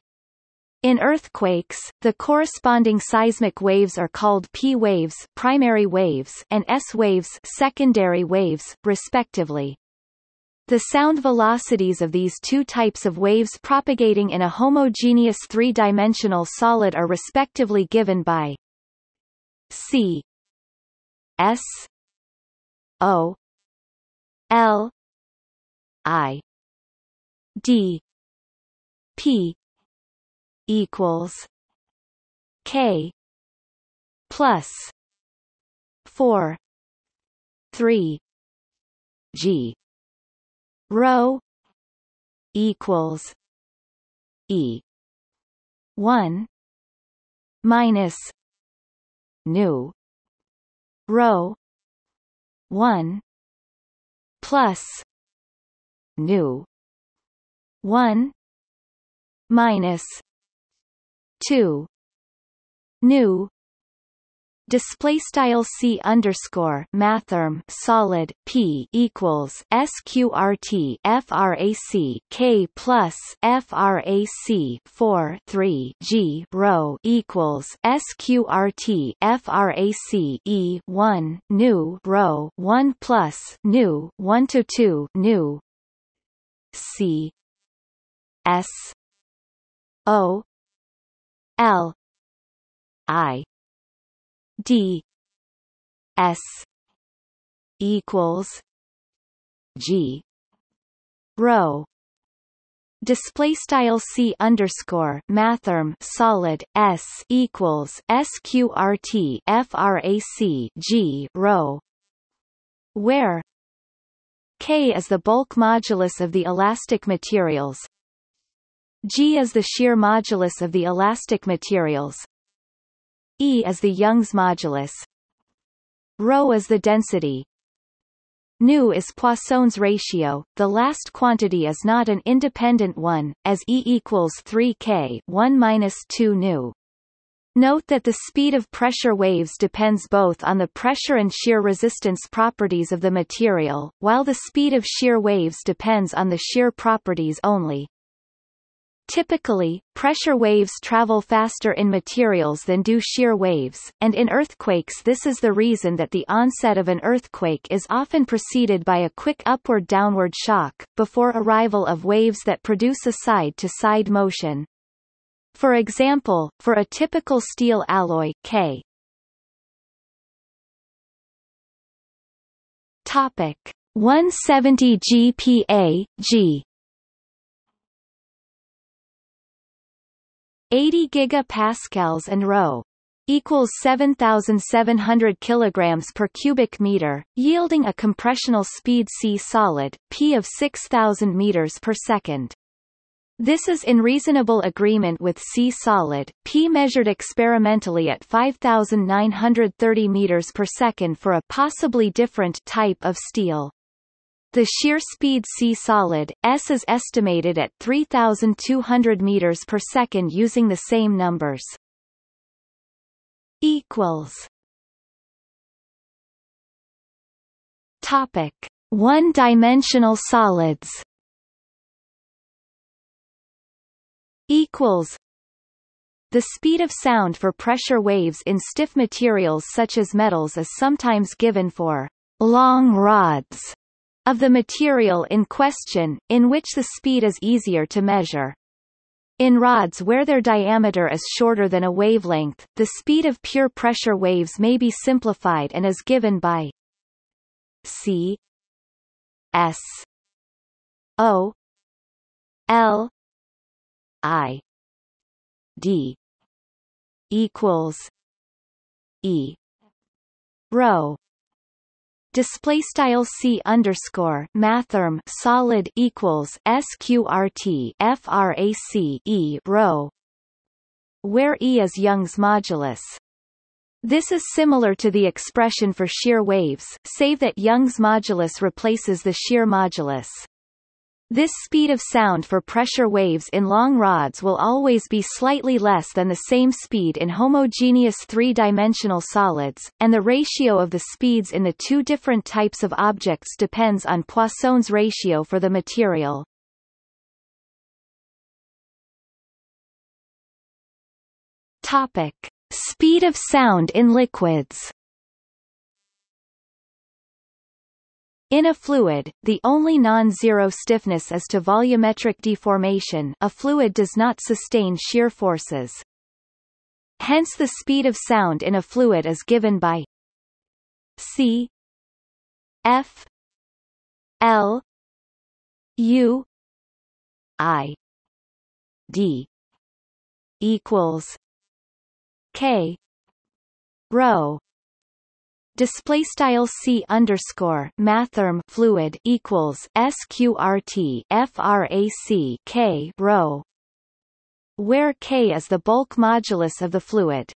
In earthquakes, the corresponding seismic waves are called P waves, primary waves, and S waves, secondary waves, respectively. The sound velocities of these two types of waves propagating in a homogeneous three-dimensional solid are respectively given by C S O L I D P equals K plus four three G. Rho equals E one minus nu. Rho one plus nu. One minus two. Nu display style c underscore mathrm solid p equals sqrt frac k plus frac 4 3 g rho equals sqrt frac e 1 nu rho 1 plus nu 1 to 2 nu c s o L. I. D. S. equals G. Rho. Display style c underscore mathrm solid s equals sqrt frac g rho. Where k is the bulk modulus of the elastic materials G is the shear modulus of the elastic materials. E is the Young's modulus. Rho is the density. Nu is Poisson's ratio. The last quantity is not an independent one, as E equals 3K 1 minus 2 nu. Note that the speed of pressure waves depends both on the pressure and shear resistance properties of the material, while the speed of shear waves depends on the shear properties only. Typically, pressure waves travel faster in materials than do shear waves, and in earthquakes this is the reason that the onset of an earthquake is often preceded by a quick upward-downward shock, before arrival of waves that produce a side-to-side -side motion. For example, for a typical steel alloy K. Topic. 170 GPa, G 80 gigapascals and rho equals 7700 kilograms per cubic meter, yielding a compressional speed C solid P of 6000 meters per second. This is in reasonable agreement with C solid P measured experimentally at 5930 meters per second for a possibly different type of steel. The shear speed c solid, s is estimated at 3,200 meters per second using the same numbers. Equals. Topic: One-dimensional solids. Equals. The speed of sound for pressure waves in stiff materials such as metals is sometimes given for long rods of the material in question, in which the speed is easier to measure. In rods where their diameter is shorter than a wavelength, the speed of pure pressure waves may be simplified and is given by c s o l i d equals e rho display style c underscore mathrm solid equals sqrt frac e rho where e is Young's modulus. This is similar to the expression for shear waves, save that Young's modulus replaces the shear modulus. This speed of sound for pressure waves in long rods will always be slightly less than the same speed in homogeneous three-dimensional solids, and the ratio of the speeds in the two different types of objects depends on Poisson's ratio for the material. Topic. Speed of sound in liquids In a fluid, the only non-zero stiffness is to volumetric deformation a fluid does not sustain shear forces. Hence the speed of sound in a fluid is given by c f l u i d equals k rho display style c underscore mathrm fluid equals sqrt frac k rho where k is the bulk modulus of the fluid.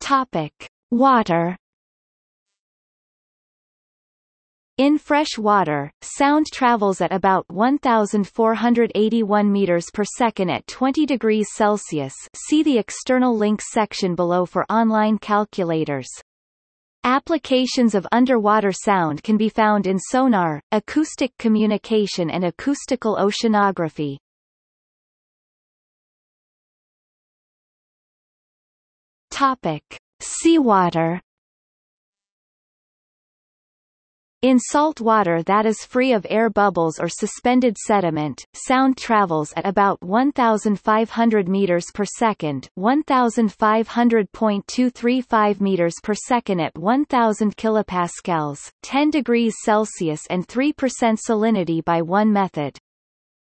Topic water In fresh water, sound travels at about 1,481 meters per second at 20 degrees Celsius see the external links section below for online calculators. Applications of underwater sound can be found in sonar, acoustic communication and acoustical oceanography. Topic. Seawater In salt water that is free of air bubbles or suspended sediment, sound travels at about 1,500 meters per second, 1,500.235 meters per second at 1,000 kilopascals, 10 degrees Celsius and 3% salinity by one method.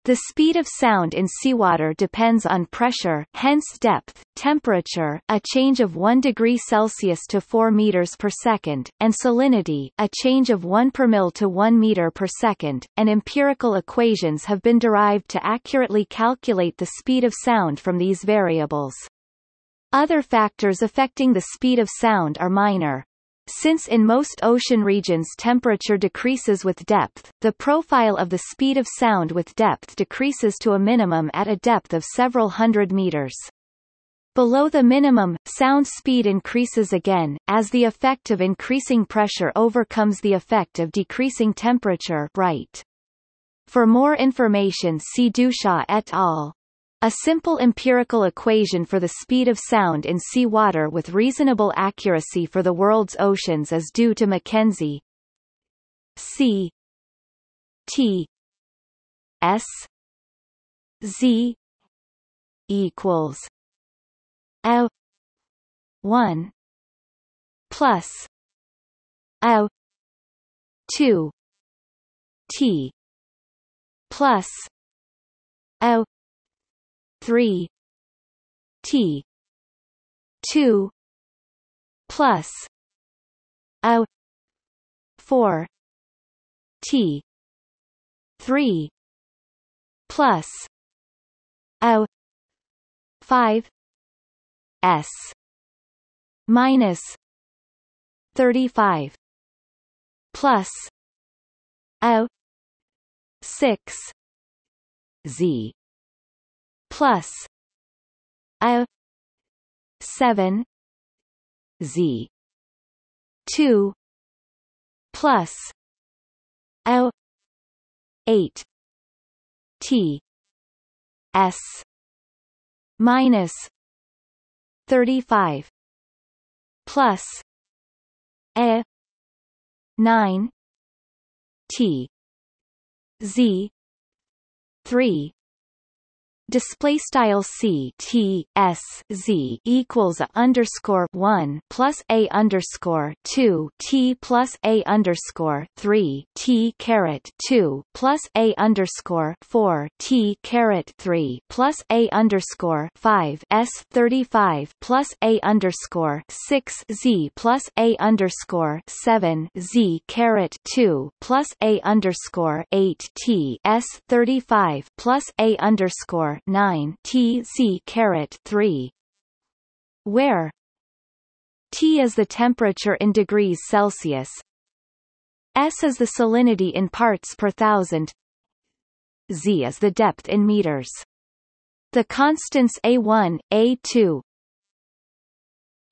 The speed of sound in seawater depends on pressure, hence depth, temperature, a change of 1 degree Celsius to 4 meters per second, and salinity, a change of 1 per mil to 1 meter per second, and empirical equations have been derived to accurately calculate the speed of sound from these variables. Other factors affecting the speed of sound are minor. Since in most ocean regions temperature decreases with depth, the profile of the speed of sound with depth decreases to a minimum at a depth of several hundred meters. Below the minimum, sound speed increases again, as the effect of increasing pressure overcomes the effect of decreasing temperature right. For more information see Dushaw et al. A simple empirical equation for the speed of sound in seawater with reasonable accuracy for the world's oceans is due to Mackenzie. C. T. S. Z. equals a one plus two T plus O 3 t. 2 plus. A. 4 t. 3 plus. A. 5 s. minus 35 plus. A. 6 z plus a 7 z 2 plus a 8 t s minus 35 plus a 9 t z 3 display style c t s z equals a underscore one plus a underscore two t plus a underscore three t caret two plus a underscore four t caret three plus a underscore five s thirty five plus a underscore six z plus a underscore seven z caret two plus a underscore eight t s thirty five plus a underscore 9 T C caret 3 where T is the temperature in degrees Celsius S is the salinity in parts per thousand Z is the depth in meters. The constants A1, A2,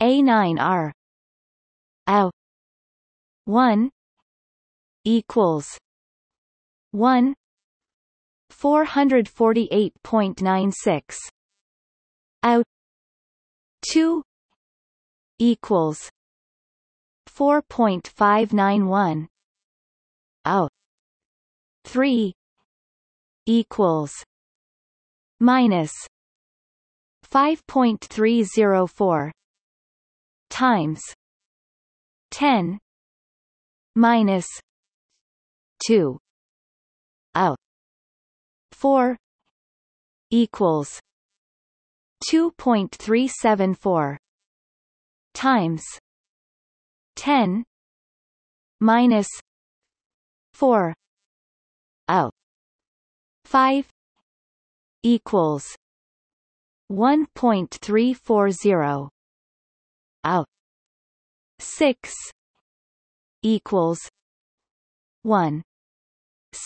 A9 are A 1 equals 1 448.96 out. 2 equals. 4.591 out. 3 equals. Minus. 5.304 times. 10 minus. 2 out 4 equals 2.374 times 10 minus 4 oh 5 equals 1.340 oh 6 equals 1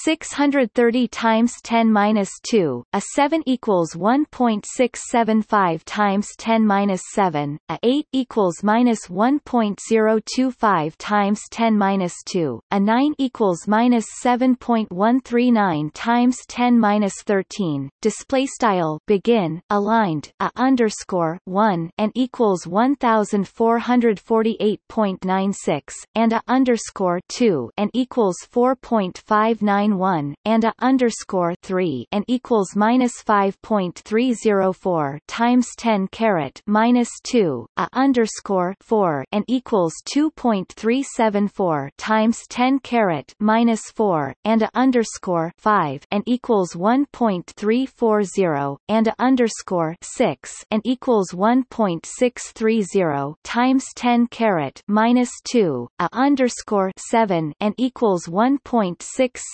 630 times 10 minus 2, a 7 equals 1.675 times 10 minus 7, a 8 equals minus 1.025 times 10 minus 2, a 9 equals minus 7.139 times 10 minus 13. Display style begin aligned a underscore 1 and equals 1448.96 and a underscore 2 and equals 4.59 one and a underscore three and equals minus five point three zero four times ten caret minus two a underscore four and equals two point three seven four times ten caret minus four and a underscore five and equals one point three four zero and a underscore six and equals one point six three zero times ten caret minus two a underscore seven and equals one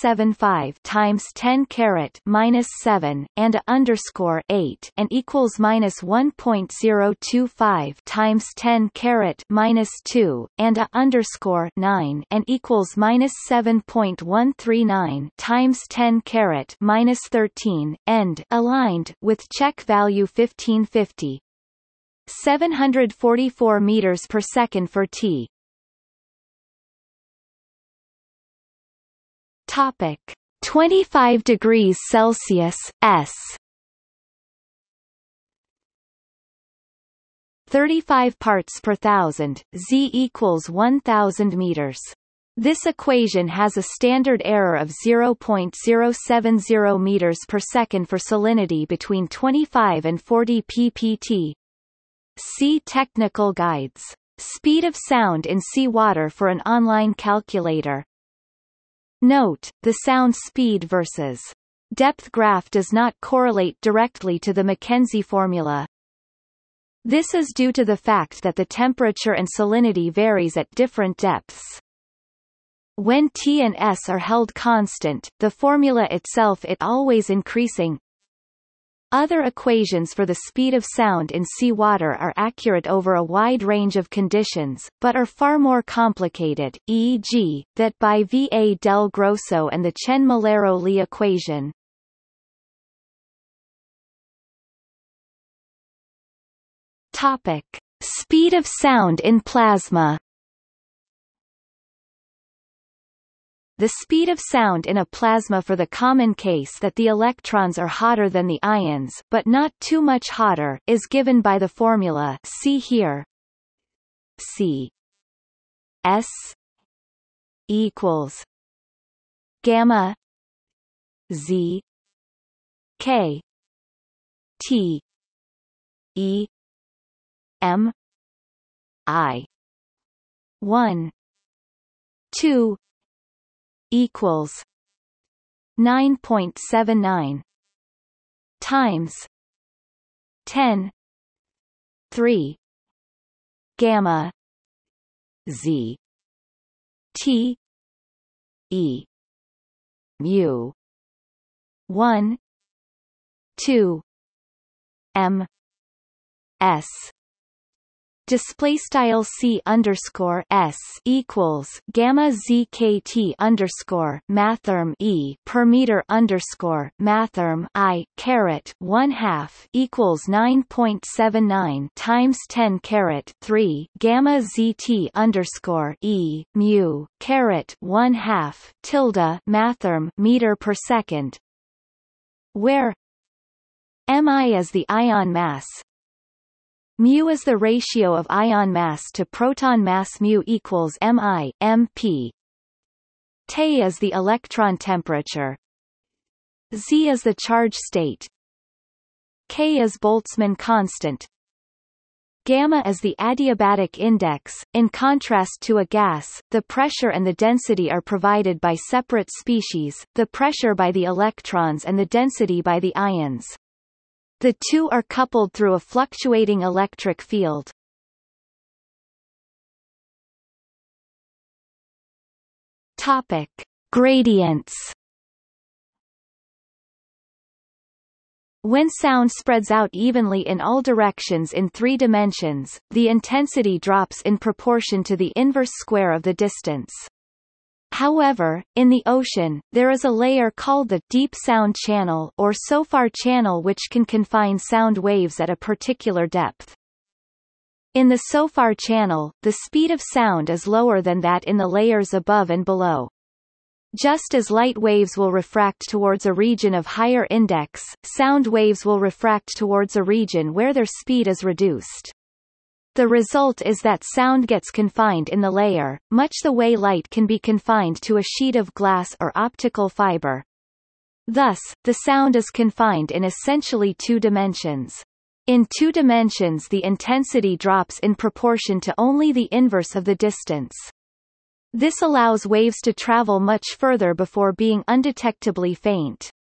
point six seven 75 times 10 caret minus 7 and a underscore 8 and equals minus 1.025 times 10 caret minus 2 and a underscore 9 and equals minus 7.139 times 10 caret minus 13 end aligned with check value 1550 744 meters per second for T Topic 25 degrees Celsius S 35 parts per thousand, Z equals 1000 meters. This equation has a standard error of 0.070 meters per second for salinity between 25 and 40 ppt. See technical guides. Speed of sound in seawater for an online calculator. Note, the sound speed versus depth graph does not correlate directly to the Mackenzie formula. This is due to the fact that the temperature and salinity varies at different depths. When T and S are held constant, the formula itself is always increasing Other equations for the speed of sound in seawater are accurate over a wide range of conditions, but are far more complicated, e.g., that by V. A. del Grosso and the Chen-Millero-Li equation. Topic. Speed of sound in plasma The speed of sound in a plasma for the common case that the electrons are hotter than the ions but not too much hotter is given by the formula see here C S equals gamma Z K T E M I one two equals 9.79 times 10 3 gamma z t e mu 1 2 m s display style c underscore s equals gamma zkt underscore mathrm e per meter underscore mathrm i caret one half equals nine point seven nine times ten caret three gamma zt underscore e mu caret one half tilde mathrm meter per second, where mi is the ion mass Mu is the ratio of ion mass to proton mass mu equals Mi, Mp. T is the electron temperature. Z is the charge state. K is Boltzmann constant. Gamma is the adiabatic index. In contrast to a gas, the pressure and the density are provided by separate species, the pressure by the electrons and the density by the ions. The two are coupled through a fluctuating electric field. Topic: Gradients. When sound spreads out evenly in all directions in three dimensions, the intensity drops in proportion to the inverse square of the distance. However, in the ocean, there is a layer called the deep sound channel or SOFAR channel which can confine sound waves at a particular depth. In the SOFAR channel, the speed of sound is lower than that in the layers above and below. Just as light waves will refract towards a region of higher index, sound waves will refract towards a region where their speed is reduced. The result is that sound gets confined in the layer, much the way light can be confined to a sheet of glass or optical fiber. Thus, the sound is confined in essentially two dimensions. In two dimensions the intensity drops in proportion to only the inverse of the distance. This allows waves to travel much further before being undetectably faint.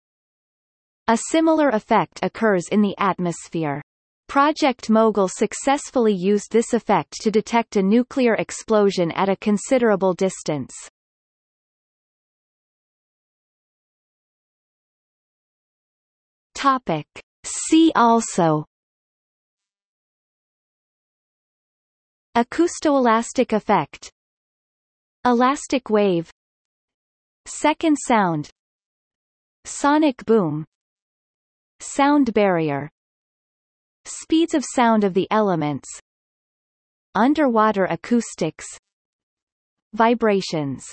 A similar effect occurs in the atmosphere. Project Mogul successfully used this effect to detect a nuclear explosion at a considerable distance. Topic. See also Acoustoelastic effect Elastic wave Second sound Sonic boom Sound barrier Speeds of sound of the elements Underwater acoustics Vibrations